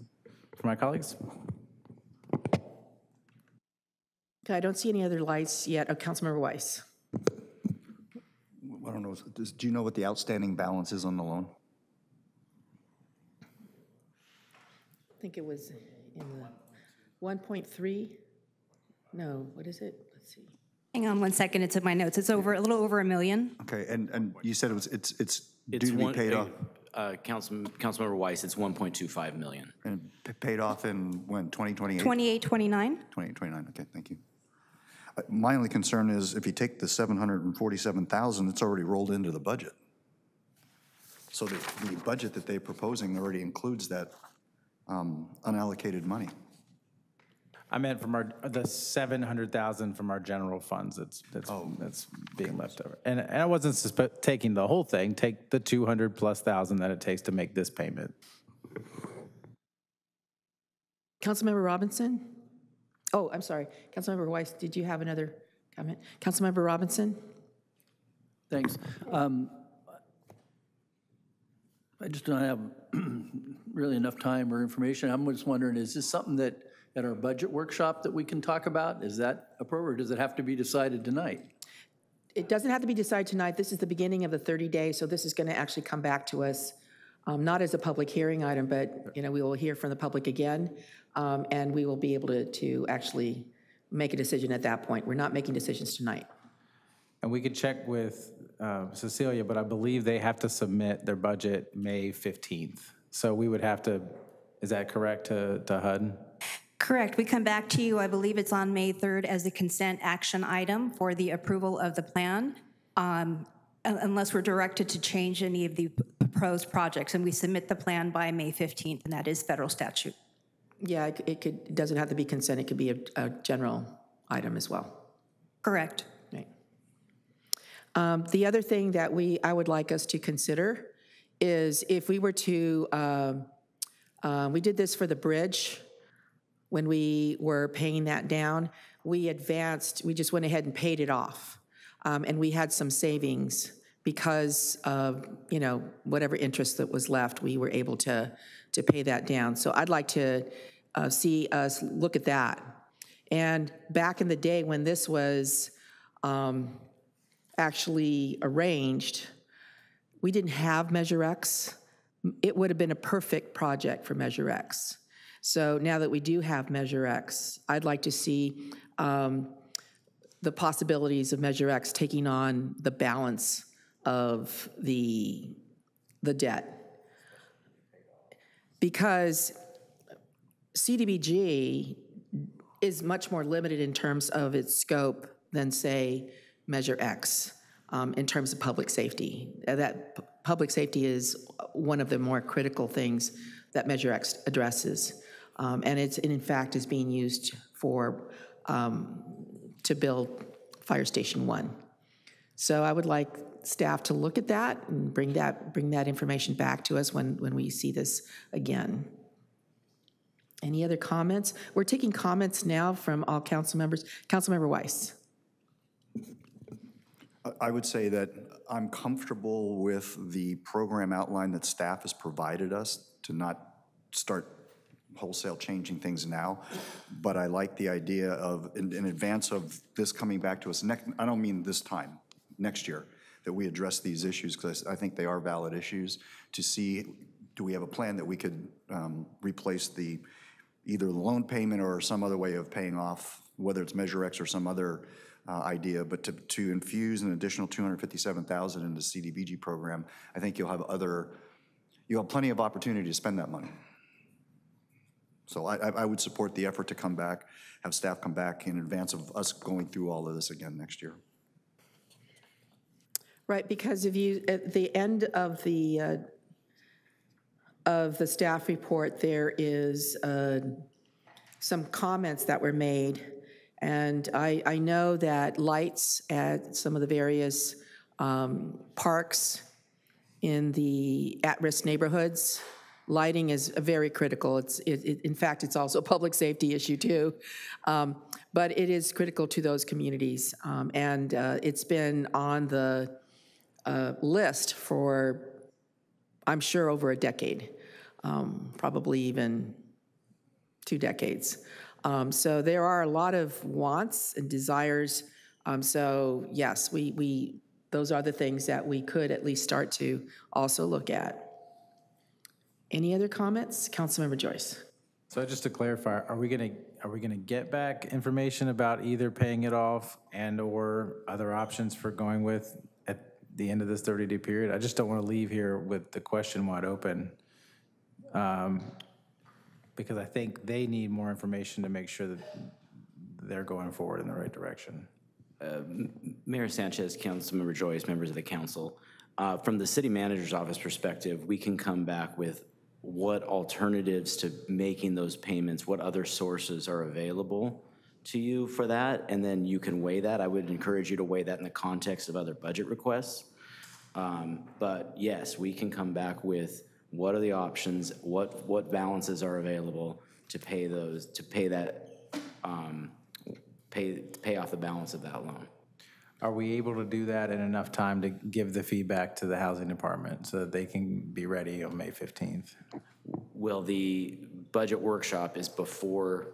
from my colleagues? Okay, I don't see any other lights yet. Oh, Councilmember Weiss. I don't know, does- do you know what the outstanding balance is on the loan? I think it was in the 1.3? No, what is it? Let's see. Hang on one second, it's in my notes. It's over, a little over a million. Okay, and, and you said it was, it's, it's due It's to be one, paid off, uh, Council, Councilmember Weiss, it's 1.25 million. and p- paid off in when, 2028? 28, 29? 2029, okay, thank you. Uh, My only concern is if you take the 747,000, it's already rolled into the budget. So the, the budget that they're proposing already includes that um, unallocated money. I meant from our, the 700,000 from our general funds that's, that's, oh, that's being left over. And, and I wasn't taking the whole thing, take the 200 plus thousand that it takes to make this payment. Councilmember Robinson? Oh, I'm sorry. Councilmember Weiss, did you have another comment? Councilmember Robinson? Thanks. Um, I just don't have really enough time or information. I'm just wondering, is this something that, at our budget workshop that we can talk about? Is that appropriate, or does it have to be decided tonight? It doesn't have to be decided tonight. This is the beginning of the 30 days, so this is going to actually come back to us, um, not as a public hearing item, but, you know, we will hear from the public again, um, and we will be able to, to actually make a decision at that point. We're not making decisions tonight. And we could check with uh, Cecilia, but I believe they have to submit their budget May 15th. So we would have to, is that correct to, to HUD? Correct. We come back to you, I believe it's on May 3rd, as a consent action item for the approval of the plan, um, unless we're directed to change any of the proposed projects. And we submit the plan by May 15th, and that is federal statute. Yeah, it it could, it doesn't have to be consent, it could be a, a general item as well. Correct. Um, The other thing that we, I would like us to consider is if we were to, um, uh, we did this for the bridge, when we were paying that down, we advanced, we just went ahead and paid it off. Um, And we had some savings because of, you know, whatever interest that was left, we were able to, to pay that down. So I'd like to uh, see us look at that. And back in the day when this was um, actually arranged, we didn't have Measure X. It would have been a perfect project for Measure X. So now that we do have Measure X, I'd like to see um, the possibilities of Measure X taking on the balance of the, the debt. Because CDBG is much more limited in terms of its scope than, say, Measure X um, in terms of public safety. Uh, That public safety is one of the more critical things that Measure X addresses. Um, And it's, and in fact, is being used for, um, to build Fire Station One. So I would like staff to look at that and bring that, bring that information back to us when, when we see this again. Any other comments? We're taking comments now from all council members. Councilmember Weiss. I- would say that I'm comfortable with the program outline that staff has provided us to not start wholesale changing things now, but I like the idea of, in, in advance of this coming back to us, next, I don't mean this time, next year, that we address these issues, because I think they are valid issues, to see, do we have a plan that we could um, replace the, either the loan payment or some other way of paying off, whether it's Measure X or some other uh, idea, but to, to infuse an additional 257,000 into the CDBG program, I think you'll have other, you'll have plenty of opportunity to spend that money. So I, I I would support the effort to come back, have staff come back in advance of us going through all of this again next year. Right, because if you, at the end of the, uh, of the staff report, there is uh, some comments that were made. And I, I know that lights at some of the various um, parks in the at-risk neighborhoods, lighting is very critical. It's, it, it- in fact, it's also a public safety issue too. Um, But it is critical to those communities. Um, And uh, it's been on the uh, list for, I'm sure, over a decade, um, probably even two decades. Um, So there are a lot of wants and desires. Um, So yes, we, we, those are the things that we could at least start to also look at. Any other comments? Councilmember Joyce. So just to clarify, are we gonna, are we gonna get back information about either paying it off and/or other options for going with at the end of this 30-day period? I just don't want to leave here with the question wide open. um, Because I think they need more information to make sure that they're going forward in the right direction. Mayor Sanchez, Councilmember Joyce, members of the council, uh, from the city manager's office perspective, we can come back with what alternatives to making those payments, what other sources are available to you for that, and then you can weigh that. I would encourage you to weigh that in the context of other budget requests. Um, But yes, we can come back with what are the options, what, what balances are available to pay those, to pay that, um, pay, pay off the balance of that loan. Are we able to do that in enough time to give the feedback to the housing department so that they can be ready on May 15th? Well, the budget workshop is before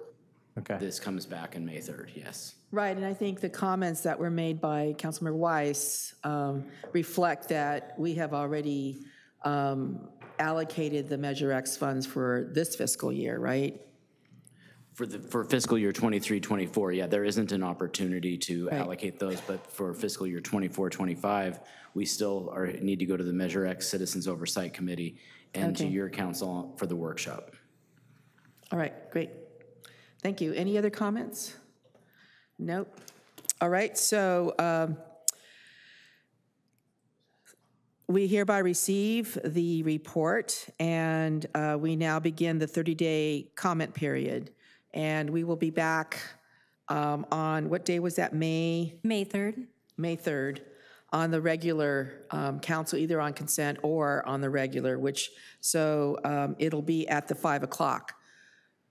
this comes back in May 3rd, yes. Right, and I think the comments that were made by Councilmember Weiss um, reflect that we have already um, allocated the Measure X funds for this fiscal year, right? For the, for fiscal year 23, 24, yeah, there isn't an opportunity to Right. allocate those, but for fiscal year 24, 25, we still are, need to go to the Measure X Citizens Oversight Committee and to Okay. your council for the workshop. All right, great. Thank you. Any other comments? Nope. All right, so um, we hereby receive the report, and uh, we now begin the 30-day comment period. And we will be back um, on, what day was that, May? May 3rd. May 3rd, on the regular um, council, either on consent or on the regular, which, so um, it'll be at the 5 o'clock,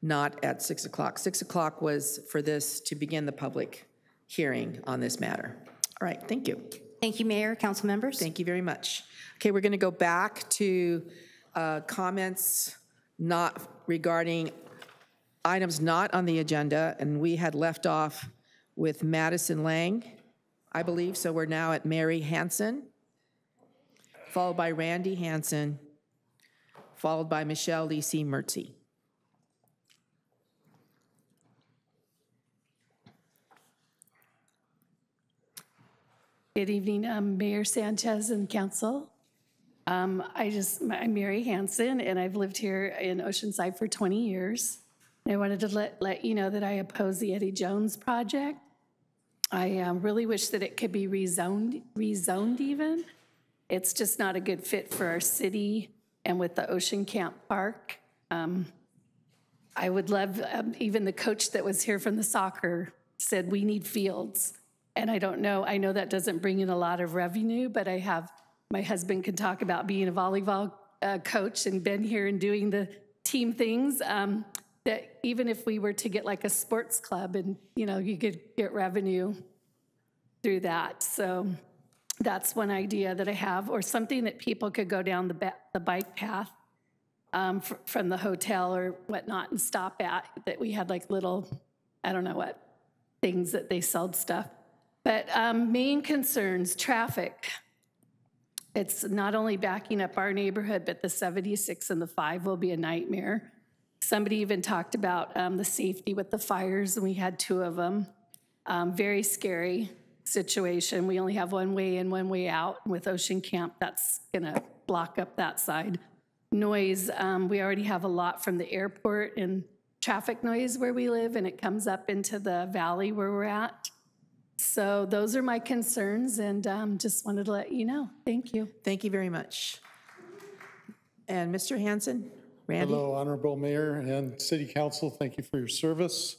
not at 6 o'clock. 6 o'clock was for this, to begin the public hearing on this matter. All right, thank you. Thank you, Mayor, council members. Thank you very much. Okay, we're going to go back to uh, comments not regarding items not on the agenda, and we had left off with Madison Lang, I believe, so we're now at Mary Hanson, followed by Randy Hanson, followed by Michelle Lisi Mertzi. Good evening, um, Mayor Sanchez and council. Um, I just, I'm Mary Hanson, and I've lived here in Oceanside for 20 years. I wanted to let, let you know that I oppose the Eddie Jones project. I um, really wish that it could be rezoned, rezoned even. It's just not a good fit for our city and with the Ocean Camp Park. Um, I would love, um, even the coach that was here from the soccer said, we need fields. And I don't know, I know that doesn't bring in a lot of revenue, but I have, my husband can talk about being a volleyball uh, coach and been here and doing the team things. Um, that even if we were to get like a sports club and, you know, you could get revenue through that. So that's one idea that I have, or something that people could go down the, the bike path um, fr- from the hotel or whatnot and stop at, that we had like little, I don't know what, things that they sold stuff. But um, main concerns, traffic. It's not only backing up our neighborhood, but the 76 and the 5 will be a nightmare. Somebody even talked about um, the safety with the fires, and we had two of them. Um, very scary situation. We only have one way in, one way out. With Ocean Camp, that's going to block up that side. Noise, um, we already have a lot from the airport and traffic noise where we live, and it comes up into the valley where we're at. So those are my concerns, and um, just wanted to let you know. Thank you. Thank you very much. And Mr. Hanson, Randy? Hello, Honorable Mayor and City Council, thank you for your service.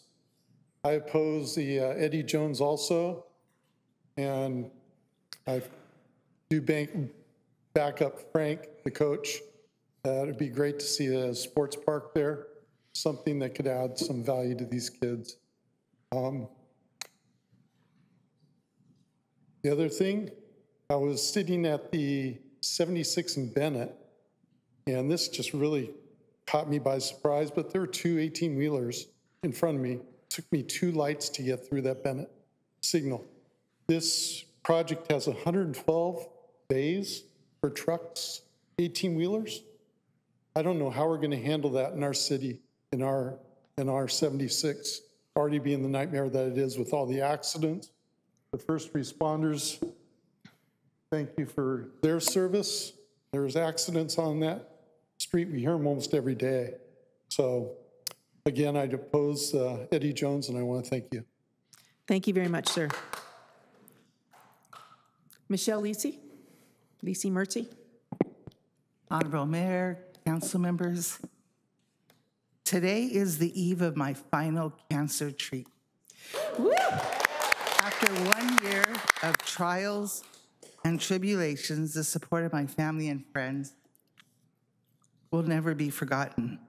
I oppose the uh, Eddie Jones also, and I do bank, back up Frank, the coach. Uh, It'd be great to see a sports park there, something that could add some value to these kids. Um, The other thing, I was sitting at the 76 in Bennett, and this just really caught me by surprise, but there were two 18-wheelers in front of me. It Took me two lights to get through that Bennett signal. This project has 112 bays for trucks, 18-wheelers. I don't know how we're going to handle that in our city, in our, in our 76, already being the nightmare that it is with all the accidents. The first responders, thank you for their service. There's accidents on that street. We hear them almost every day. So again, I'd oppose uh, Eddie Jones, and I want to thank you. Thank you very much, sir. Michelle Lisi? Lisi Murphy? Honorable Mayor, council members, today is the eve of my final cancer treatment. After one year of trials and tribulations, the support of my family and friends will never be forgotten.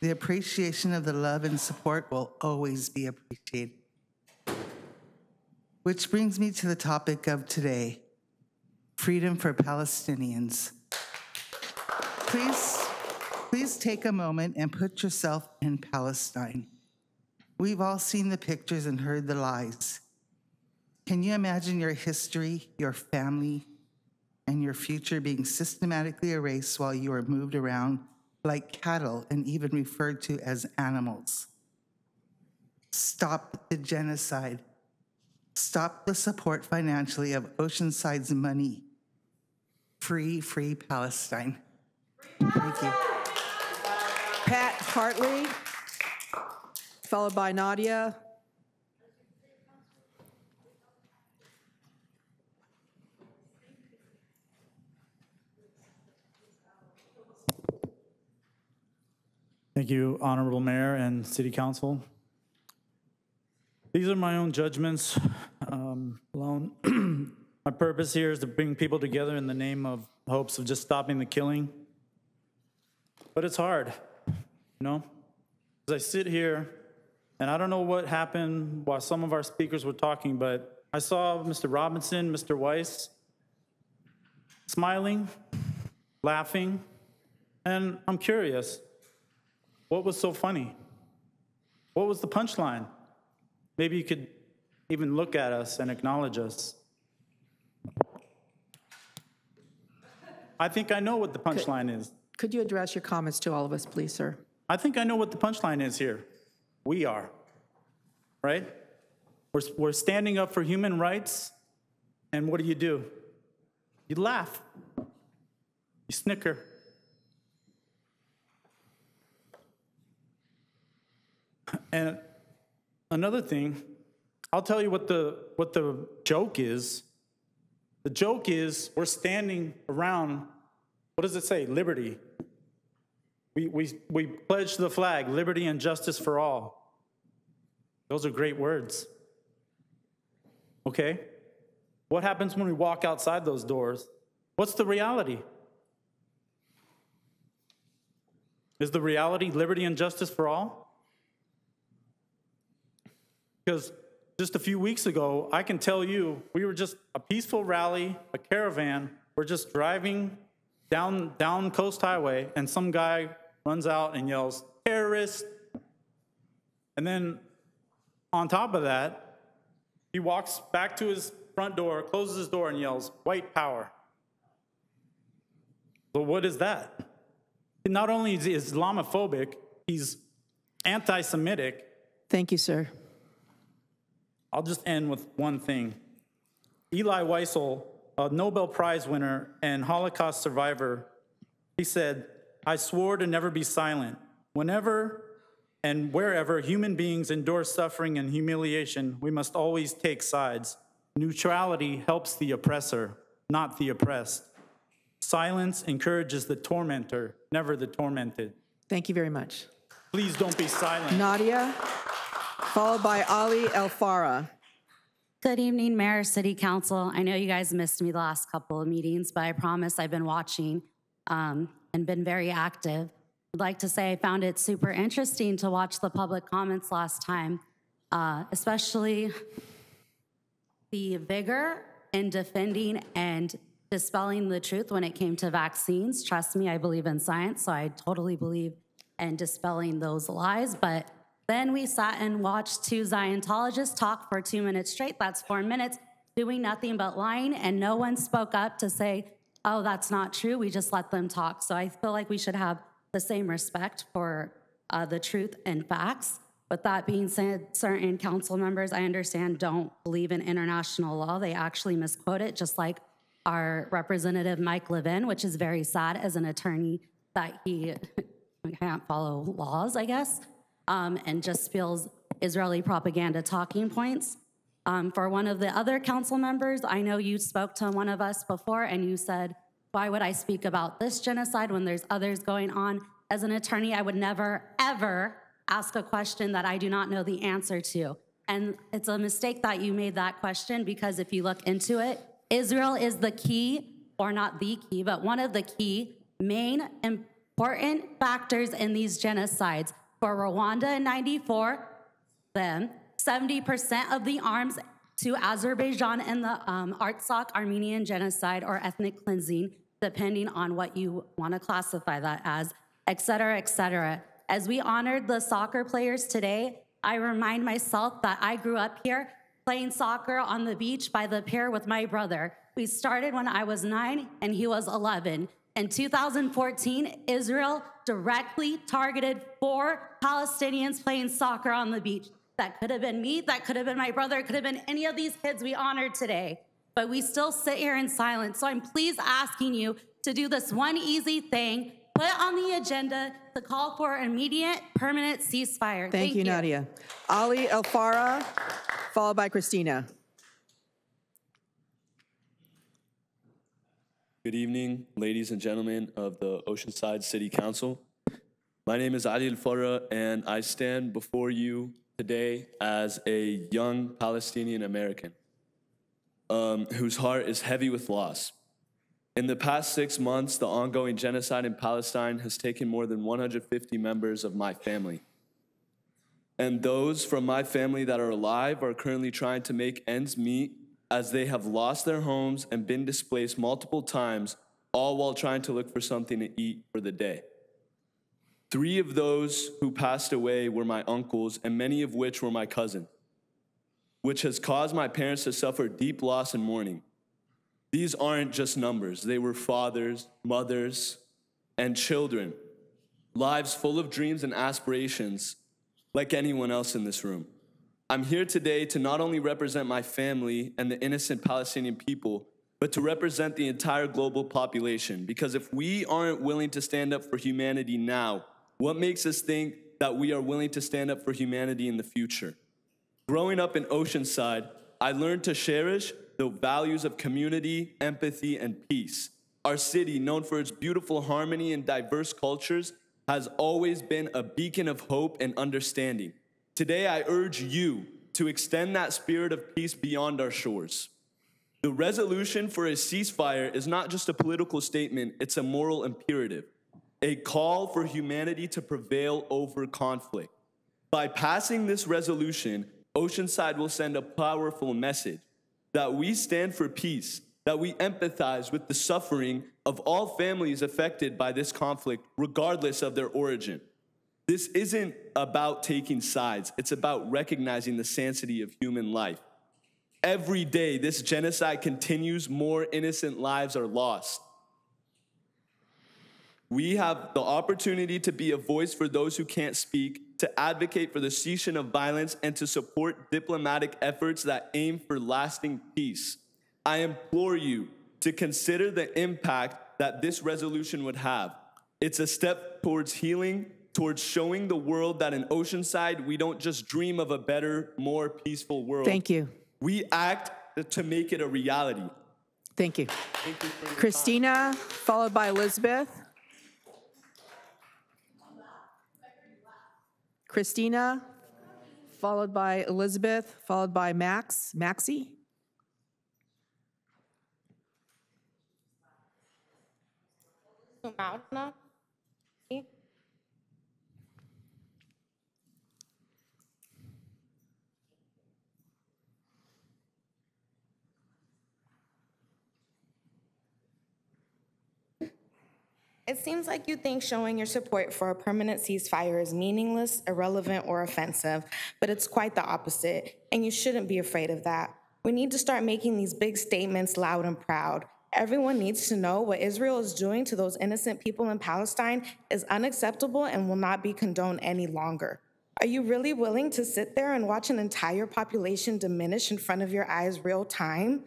The appreciation of the love and support will always be appreciated. Which brings me to the topic of today freedom for Palestinians. Please, please take a moment and put yourself in Palestine. We've all seen the pictures and heard the lies. Can you imagine your history, your family, and your future being systematically erased while you are moved around like cattle and even referred to as animals? Stop the genocide. Stop the support financially of Oceanside's money. Free, free Palestine. Thank you. Pat Hartley, followed by Nadia. Thank you, Honorable Mayor and City Council. These are my own judgments um, alone. my purpose here is to bring people together in the name of hopes of just stopping the killing. But it's hard, you know? As I sit here, and I don't know what happened while some of our speakers were talking, but I saw Mr. Robinson, Mr. Weiss smiling, laughing, and I'm curious. What was so funny? What was the punchline? Maybe you could even look at us and acknowledge us. I think I know what the punchline is. Could you address your comments to all of us, please, sir? I think I know what the punchline is here. We are, right? We're, we're standing up for human rights, and what do you do? You laugh, you snicker. And another thing, I'll tell you what the, what the joke is. The joke is we're standing around, what does it say? Liberty. We, we, we pledge the flag, liberty and justice for all. Those are great words. Okay? What happens when we walk outside those doors? What's the reality? Is the reality liberty and justice for all? Because just a few weeks ago, I can tell you, we were just a peaceful rally, a caravan. We're just driving down down Coast Highway, and some guy runs out and yells, "Terrorist!" And then, on top of that, he walks back to his front door, closes his door, and yells, "White power!" So what is that? Not only is he Islamophobic, he's anti-Semitic. Thank you, sir. I'll just end with one thing. Elie Wiesel, a Nobel Prize winner and Holocaust survivor, he said, I swore to never be silent. Whenever and wherever human beings endure suffering and humiliation, we must always take sides. Neutrality helps the oppressor, not the oppressed. Silence encourages the tormentor, never the tormented. Thank you very much. Please don't be silent. Nadia, followed by Ali El Farah. Good evening, Mayor, City Council. I know you guys missed me the last couple of meetings, but I promise I've been watching um, and been very active. I'd like to say I found it super interesting to watch the public comments last time, uh, especially the vigor in defending and dispelling the truth when it came to vaccines. Trust me, I believe in science, so I totally believe in dispelling those lies. But then we sat and watched two Ziontologists talk for two minutes straight. That's four minutes, doing nothing but lying, and no one spoke up to say, oh, that's not true. We just let them talk. So I feel like we should have the same respect for uh, the truth and facts. But that being said, certain council members, I understand, don't believe in international law. They actually misquote it, just like our representative Mike Levin, which is very sad as an attorney that he can't follow laws, I guess, um, and just spills Israeli propaganda talking points. Um, for one of the other council members, I know you spoke to one of us before and you said, why would I speak about this genocide when there's others going on? As an attorney, I would never, ever ask a question that I do not know the answer to. And it's a mistake that you made that question because if you look into it, Israel is the key, or not the key, but one of the key main important factors in these genocides. For Rwanda in 94, then 70% of the arms to Azerbaijan and the um, Artsakh Armenian genocide or ethnic cleansing, depending on what you want to classify that as, et cetera, et cetera. As we honored the soccer players today, I remind myself that I grew up here playing soccer on the beach by the pier with my brother. We started when I was nine and he was 11. In 2014, Israel directly targeted four Palestinians playing soccer on the beach. That could have been me, that could have been my brother, it could have been any of these kids we honored today. But we still sit here in silence. So I'm please asking you to do this one easy thing put on the agenda to call for an immediate permanent ceasefire. Thank, you, Nadia. Ali El Farah, followed by Christina. Good evening, ladies and gentlemen of the Oceanside City Council. My name is Ali El Farah, and I stand before you today as a young Palestinian American um, whose heart is heavy with loss. In the past six months, the ongoing genocide in Palestine has taken more than 150 members of my family. And those from my family that are alive are currently trying to make ends meet as they have lost their homes and been displaced multiple times, all while trying to look for something to eat for the day. Three of those who passed away were my uncles, and many of which were my cousins, which has caused my parents to suffer deep loss and mourning. These aren't just numbers, they were fathers, mothers, and children, lives full of dreams and aspirations, like anyone else in this room. I'm here today to not only represent my family and the innocent Palestinian people, but to represent the entire global population. Because if we aren't willing to stand up for humanity now, what makes us think that we are willing to stand up for humanity in the future? Growing up in Oceanside, I learned to cherish the values of community, empathy, and peace. Our city, known for its beautiful harmony and diverse cultures, has always been a beacon of hope and understanding. Today, I urge you to extend that spirit of peace beyond our shores. The resolution for a ceasefire is not just a political statement, it's a moral imperative, a call for humanity to prevail over conflict. By passing this resolution, Oceanside will send a powerful message that we stand for peace, that we empathize with the suffering of all families affected by this conflict, regardless of their origin. This isn't about taking sides, it's about recognizing the sanctity of human life. Every day, this genocide continues, more innocent lives are lost. We have the opportunity to be a voice for those who can't speak, to advocate for the cessation of violence, and to support diplomatic efforts that aim for lasting peace. I implore you to consider the impact that this resolution would have. It's a step towards healing, towards showing the world that in Oceanside, we don't just dream of a better, more peaceful world. Thank you. We act to make it a reality. Thank you. Thank you for your time. Christina, followed by Elizabeth. Christina, followed by Elizabeth, followed by Max, Maxie. Zoom out It seems like you think showing your support for a permanent ceasefire is meaningless, irrelevant, or offensive, but it's quite the opposite, and you shouldn't be afraid of that. We need to start making these big statements loud and proud. Everyone needs to know what Israel is doing to those innocent people in Palestine is unacceptable and will not be condoned any longer. Are you really willing to sit there and watch an entire population diminish in front of your eyes real time?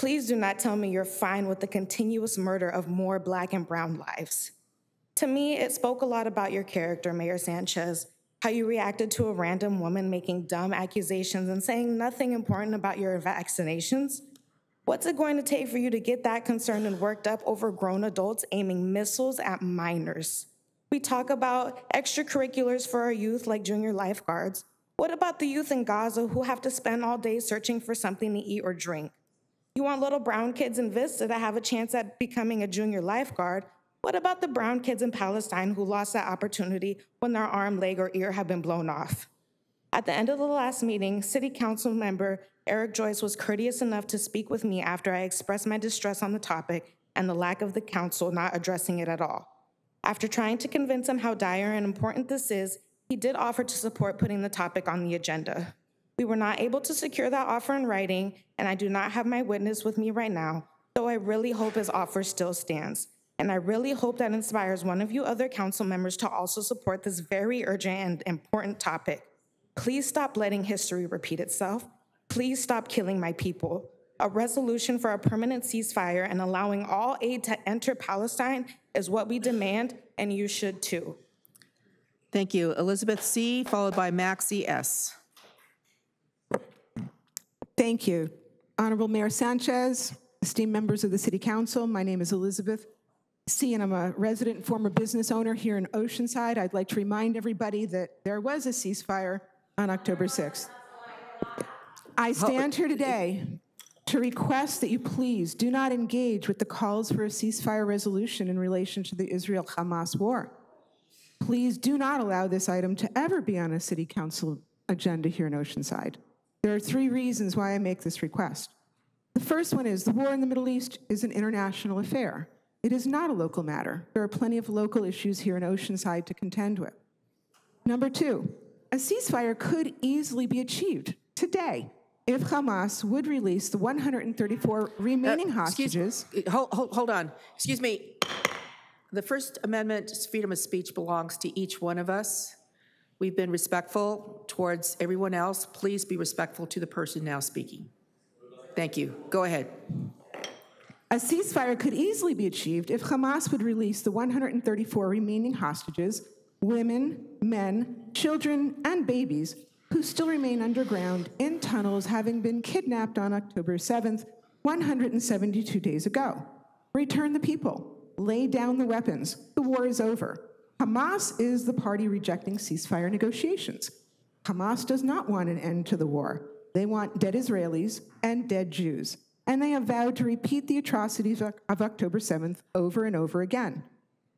Please do not tell me you're fine with the continuous murder of more black and brown lives. To me, it spoke a lot about your character, Mayor Sanchez, how you reacted to a random woman making dumb accusations and saying nothing important about your vaccinations. What's it going to take for you to get that concerned and worked up over grown adults aiming missiles at minors? We talk about extracurriculars for our youth like junior lifeguards. What about the youth in Gaza who have to spend all day searching for something to eat or drink? You want little brown kids in Vista to have a chance at becoming a junior lifeguard. What about the brown kids in Palestine who lost that opportunity when their arm, leg, or ear had been blown off? At the end of the last meeting, City Council member Eric Joyce was courteous enough to speak with me after I expressed my distress on the topic and the lack of the council not addressing it at all. After trying to convince him how dire and important this is, he did offer to support putting the topic on the agenda. We were not able to secure that offer in writing, and I do not have my witness with me right now, though I really hope his offer still stands. And I really hope that inspires one of you other council members to also support this very urgent and important topic. Please stop letting history repeat itself. Please stop killing my people. A resolution for a permanent ceasefire and allowing all aid to enter Palestine is what we demand, and you should too. Thank you. Elizabeth C., followed by Maxie S. Thank you. Honorable Mayor Sanchez, esteemed members of the City Council, my name is Elizabeth C., and I'm a resident and former business owner here in Oceanside. I'd like to remind everybody that there was a ceasefire on October 6th. I stand here today to request that you please do not engage with the calls for a ceasefire resolution in relation to the Israel Hamas war. Please do not allow this item to ever be on a City Council agenda here in Oceanside. There are three reasons why I make this request. The first one is the war in the Middle East is an international affair. It is not a local matter. There are plenty of local issues here in Oceanside to contend with. Number two, a ceasefire could easily be achieved today if Hamas would release the 134 remaining Uh, hostages. Hold, hold, hold on. Excuse me. The First Amendment, freedom of speech belongs to each one of us. We've been respectful towards everyone else. Please be respectful to the person now speaking. Thank you. Go ahead. A ceasefire could easily be achieved if Hamas would release the 134 remaining hostages, women, men, children, and babies, who still remain underground in tunnels, having been kidnapped on October 7th, 172 days ago. Return the people. Lay down the weapons. The war is over. Hamas is the party rejecting ceasefire negotiations. Hamas does not want an end to the war. They want dead Israelis and dead Jews. And they have vowed to repeat the atrocities of October 7th over and over again.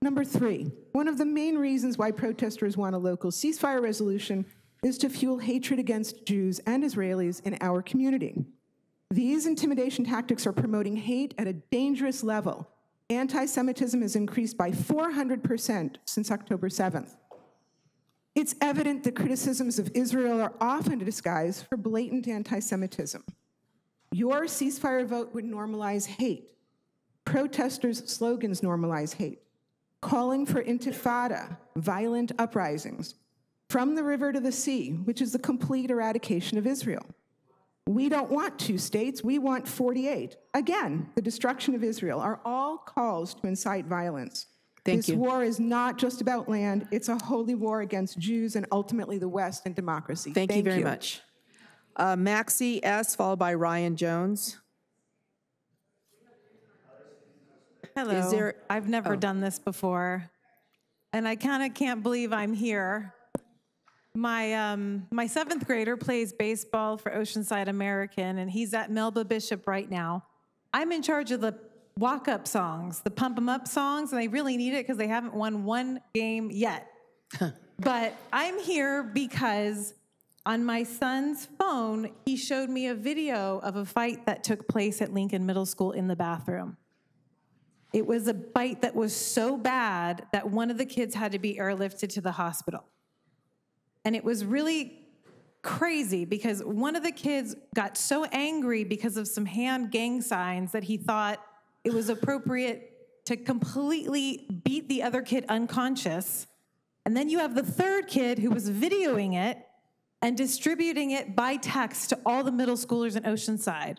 Number three, one of the main reasons why protesters want a local ceasefire resolution is to fuel hatred against Jews and Israelis in our community. These intimidation tactics are promoting hate at a dangerous level. Anti Semitism has increased by 400% since October 7th. It's evident that criticisms of Israel are often a disguise for blatant anti Semitism. Your ceasefire vote would normalize hate. Protesters' slogans normalize hate, calling for intifada, violent uprisings, from the river to the sea, which is the complete eradication of Israel. We don't want two states, we want 48. Again, the destruction of Israel are all calls to incite violence. Thank this you. war is not just about land, it's a holy war against Jews and ultimately the West and democracy. Thank you very much. Uh, Maxie S., followed by Ryan Jones. Hello. Is there- I've never oh. done this before, and I kind of can't believe I'm here. My um, my seventh grader plays baseball for Oceanside American, and he's at Melba Bishop right now. I'm in charge of the walk-up songs, the pump 'em up songs, and they really need it because they haven't won one game yet. but I'm here because on my son's phone, he showed me a video of a fight that took place at Lincoln Middle School in the bathroom. It was a bite that was so bad that one of the kids had to be airlifted to the hospital. And it was really crazy because one of the kids got so angry because of some hand gang signs that he thought it was appropriate to completely beat the other kid unconscious. And then you have the third kid who was videoing it and distributing it by text to all the middle schoolers in Oceanside.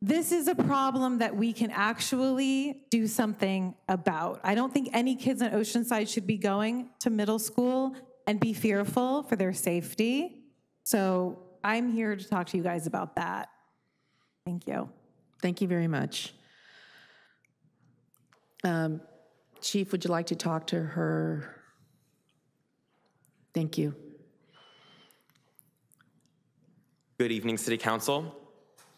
This is a problem that we can actually do something about. I don't think any kids in Oceanside should be going to middle school and be fearful for their safety. So I'm here to talk to you guys about that. Thank you. Thank you very much. Um, Chief, would you like to talk to her? Thank you. Good evening, City Council.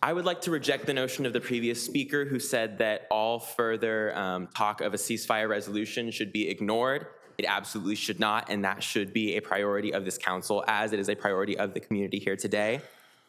I would like to reject the notion of the previous speaker who said that all further um, talk of a ceasefire resolution should be ignored. It absolutely should not, and that should be a priority of this council as it is a priority of the community here today.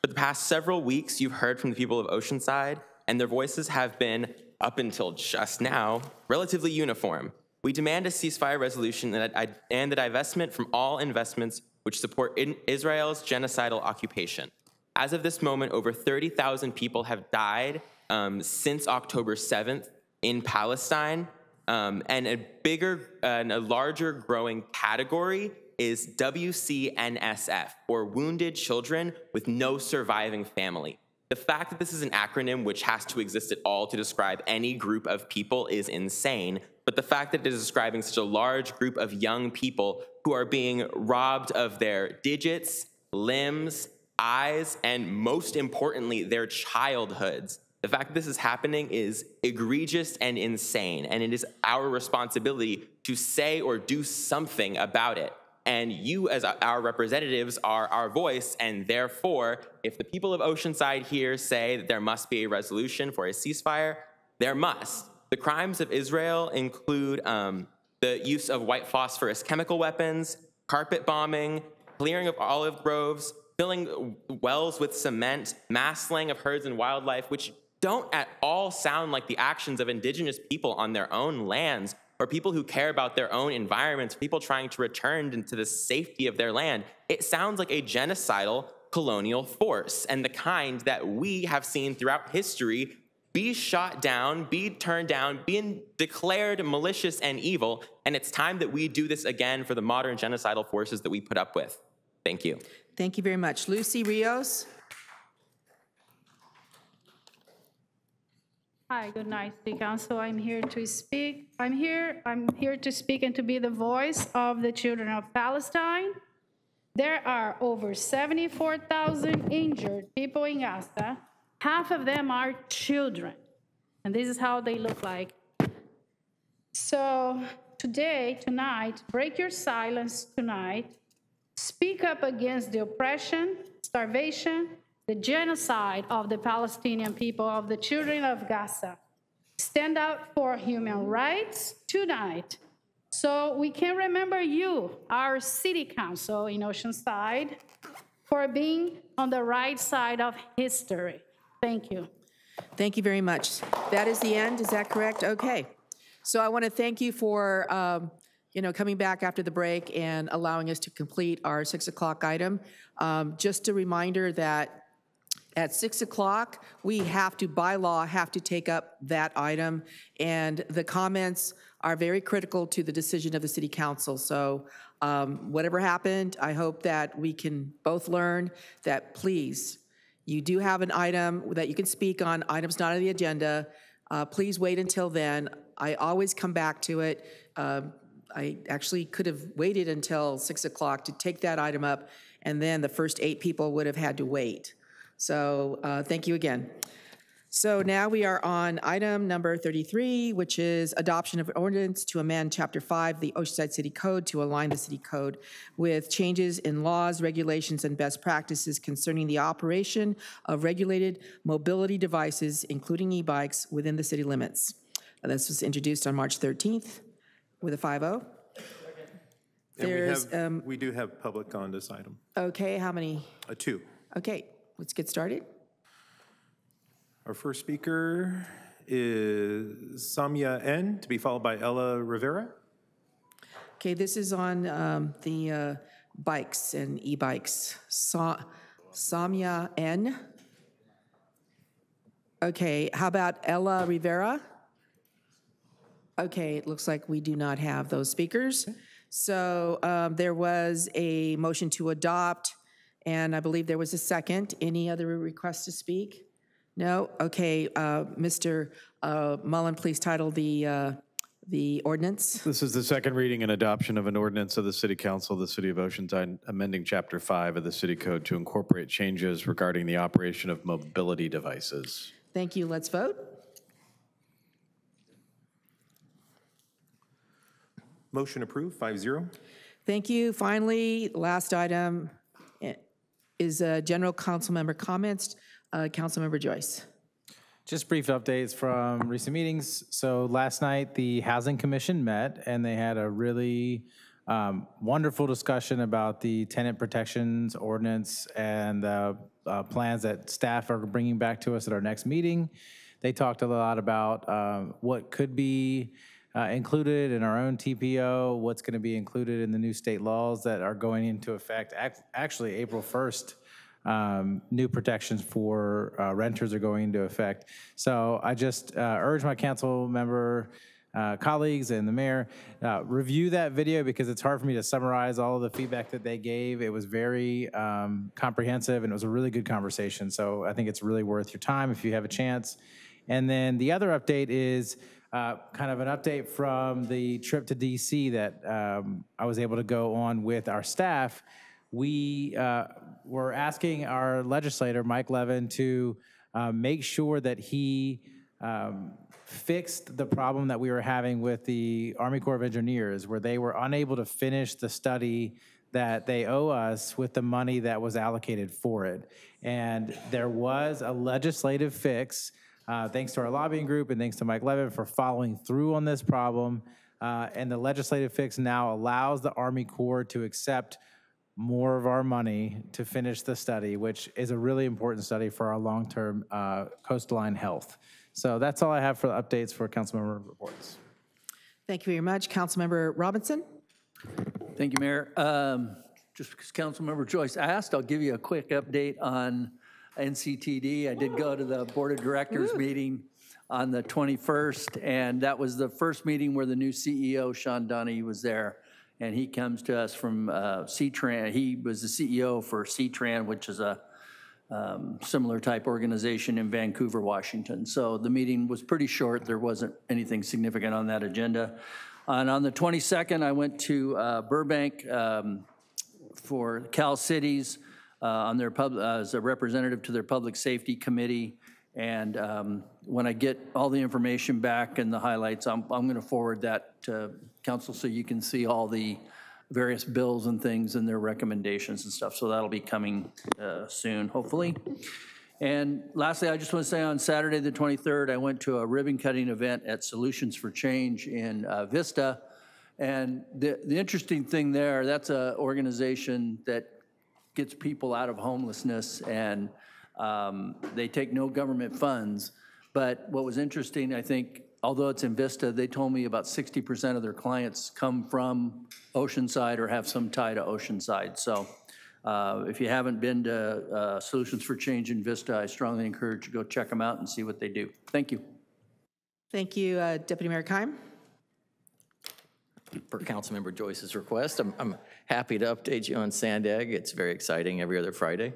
For the past several weeks, you've heard from the people of Oceanside, and their voices have been, up until just now, relatively uniform. We demand a ceasefire resolution and the divestment from all investments which support Israel's genocidal occupation. As of this moment, over 30,000 people have died um, since October 7th in Palestine. Um, and a bigger and a larger growing category is WCNSF, or Wounded Children with No Surviving Family. The fact that this is an acronym which has to exist at all to describe any group of people is insane, but the fact that it is describing such a large group of young people who are being robbed of their digits, limbs, eyes, and most importantly, their childhoods. The fact that this is happening is egregious and insane, and it is our responsibility to say or do something about it. And you, as our representatives, are our voice, and therefore, if the people of Oceanside here say that there must be a resolution for a ceasefire, there must. The crimes of Israel include um, the use of white phosphorus chemical weapons, carpet bombing, clearing of olive groves, filling wells with cement, mass slaying of herds and wildlife, which don't at all sound like the actions of indigenous people on their own lands or people who care about their own environments, people trying to return into the safety of their land. It sounds like a genocidal colonial force and the kind that we have seen throughout history be shot down, be turned down, being declared malicious and evil. And it's time that we do this again for the modern genocidal forces that we put up with. Thank you. Thank you very much. Lucy Rios? Hi, good night, City Council. I'm here to speak. I'm here, I'm here to speak and to be the voice of the children of Palestine. There are over 74,000 injured people in Gaza. Half of them are children. And this is how they look like. So today, tonight, break your silence tonight. Speak up against the oppression, starvation, the genocide of the Palestinian people, of the children of Gaza. Stand out for human rights tonight. So we can remember you, our city council in Oceanside, for being on the right side of history. Thank you. Thank you very much. That is the end, is that correct? Okay. So I want to thank you for, um, you know, coming back after the break and allowing us to complete our 6 o'clock item. Um, Just a reminder that at 6 o'clock, we have to, by law, have to take up that item, and the comments are very critical to the decision of the city council. So um, whatever happened, I hope that we can both learn that, please, you do have an item that you can speak on, items not on the agenda. Uh, Please wait until then. I always come back to it. Um, I actually could have waited until 6 o'clock to take that item up, and then the first eight people would have had to wait. So uh, thank you again. So now we are on item number 33, which is adoption of ordinance to amend Chapter 5, the Oceanside City Code, to align the city code with changes in laws, regulations, and best practices concerning the operation of regulated mobility devices, including e-bikes, within the city limits. This was introduced on March 13th with a 5-0. And we There's, have, um, we do have public on this item. okay, how many? Uh, Two. Okay, let's get started. Our first speaker is Samia N, to be followed by Ella Rivera. Okay, this is on um, the uh, bikes and e-bikes. Sa- Samya N. Okay, how about Ella Rivera? Okay, it looks like we do not have those speakers. So um, there was a motion to adopt, and I believe there was a second. Any other requests to speak? No? Okay, uh, Mr. uh, Mullen, please title the, uh, the ordinance. This is the second reading and adoption of an ordinance of the City Council of the City of Oceanside amending Chapter 5 of the City Code to incorporate changes regarding the operation of mobility devices. Thank you. Let's vote. Motion approved, 5-0. Thank you. Finally, last item is uh, general council member comments. Uh, Councilmember Joyce. Just brief updates from recent meetings. So last night, the Housing Commission met, and they had a really um, wonderful discussion about the tenant protections ordinance and the uh, plans that staff are bringing back to us at our next meeting. They talked a lot about um, what could be uh, included in our own TPO, what's going to be included in the new state laws that are going into effect, ac- actually April 1st um, new protections for uh, renters are going into effect. So I just uh, urge my council member uh, colleagues and the mayor, uh, review that video because it's hard for me to summarize all of the feedback that they gave. It was very um, comprehensive and it was a really good conversation. So I think it's really worth your time if you have a chance. And then the other update is uh, kind of an update from the trip to DC that um, I was able to go on with our staff we uh, were asking our legislator, Mike Levin, to uh, make sure that he um, fixed the problem that we were having with the Army Corps of Engineers, where they were unable to finish the study that they owe us with the money that was allocated for it. And there was a legislative fix, uh, thanks to our lobbying group and thanks to Mike Levin for following through on this problem. Uh, and the legislative fix now allows the Army Corps to accept more of our money to finish the study, which is a really important study for our long-term uh, coastline health. So that's all I have for the updates for council member reports. Thank you very much. Councilmember Robinson? Thank you, Mayor. Um, Just because Councilmember Joyce asked, I'll give you a quick update on NCTD. I did go to the Board of Directors meeting on the 21st, and that was the first meeting where the new CEO, Shawn Donaghy, was there. And he comes to us from uh, C-Tran. He was the CEO for C-Tran, which is a um, similar type organization in Vancouver, Washington. So the meeting was pretty short. There wasn't anything significant on that agenda. And on the 22nd, I went to uh, Burbank um, for Cal Cities uh, on their pub, as a representative to their Public Safety Committee. And um, when I get all the information back and the highlights, I'm, I'm going to forward that to council so you can see all the various bills and things and their recommendations and stuff. So that'll be coming uh, soon, hopefully. And lastly, I just want to say on Saturday, the 23rd, I went to a ribbon cutting event at Solutions for Change in uh, Vista. And the, the interesting thing there, that's an organization that gets people out of homelessness and um, they take no government funds. But what was interesting, I think, although it's in Vista, they told me about 60% of their clients come from Oceanside or have some tie to Oceanside. So uh, if you haven't been to uh, Solutions for Change in Vista, I strongly encourage you to go check them out and see what they do. Thank you. Thank you, uh, Deputy Mayor Keim. Per Councilmember Joyce's request, I'm, I'm happy to update you on Sandag. It's very exciting every other Friday.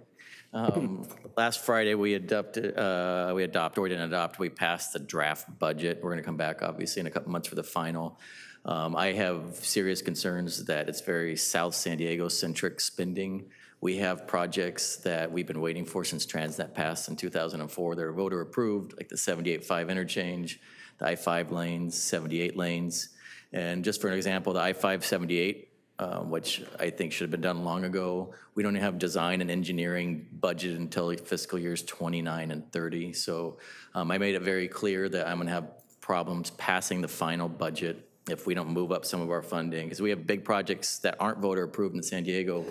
Um, Last Friday, we adopted, uh, we adopted, or we didn't adopt, we passed the draft budget. We're going to come back, obviously, in a couple months for the final. Um, I have serious concerns that it's very South San Diego-centric spending. We have projects that we've been waiting for since Transnet passed in 2004 that are voter approved, like the 78-5 interchange, the I-5 lanes, 78 lanes. And just for an example, the I-578 um, which I think should have been done long ago. We don't have design and engineering budget until fiscal years 29 and 30. So um, I made it very clear that I'm going to have problems passing the final budget if we don't move up some of our funding, because we have big projects that aren't voter approved in San Diego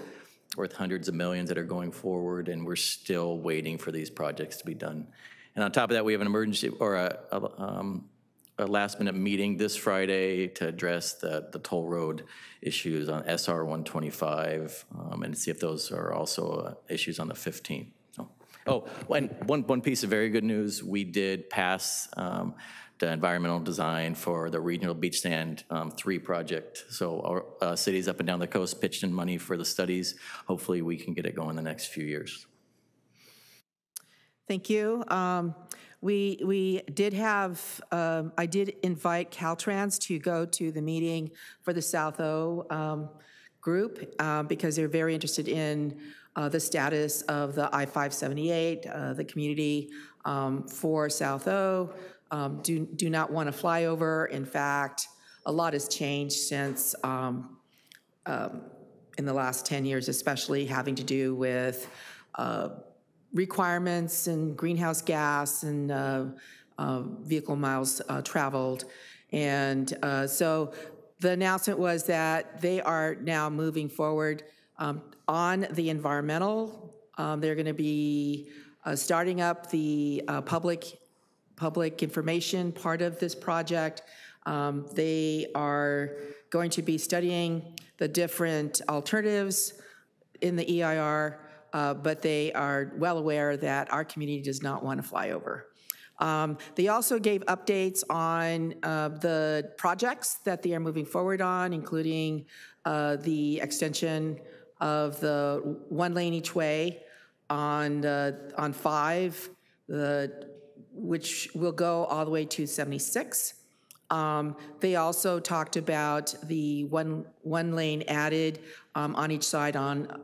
worth hundreds of millions that are going forward, and we're still waiting for these projects to be done. And on top of that, we have an emergency or a, a um, a last minute meeting this Friday to address the, the toll road issues on SR 125 um, and see if those are also uh, issues on the 15th. So, one piece of very good news we did pass um, the environmental design for the regional beach sand um, three project. So our uh, cities up and down the coast pitched in money for the studies. Hopefully we can get it going the next few years. Thank you. Um, we, we did have, um, I did invite Caltrans to go to the meeting for the South O um, group uh, because they're very interested in uh, the status of the I-578, uh, the community um, for South O. Um, do, do not want to flyover. In fact, a lot has changed since um, um, in the last 10 years, especially having to do with uh, requirements and greenhouse gas and uh, uh, vehicle miles uh, traveled. And uh, so the announcement was that they are now moving forward um, on the environmental. Um, they're going to be uh, starting up the public public information part of this project. Um, they are going to be studying the different alternatives in the EIR uh, but they are well aware that our community does not want to fly over. Um, they also gave updates on uh, the projects that they are moving forward on, including uh, the extension of the one lane each way on on five, the, which will go all the way to 76. Um, they also talked about the one one lane added um, on each side on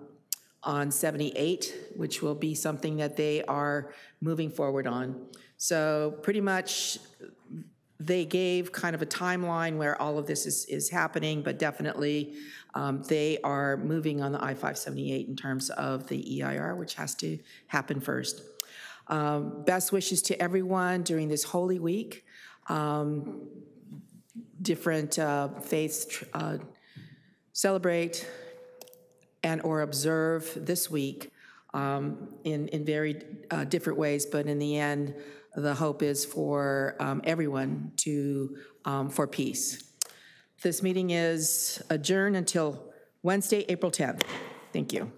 on 78, which will be something that they are moving forward on. So pretty much they gave kind of a timeline where all of this is, is happening, but definitely um, they are moving on the I-578 in terms of the EIR, which has to happen first. Um, best wishes to everyone during this Holy Week. Um, different uh, faiths uh, celebrate and or observe this week um, in, in very uh, different ways, but in the end, the hope is for um, everyone to, um, for peace. This meeting is adjourned until Wednesday, April 10th. Thank you.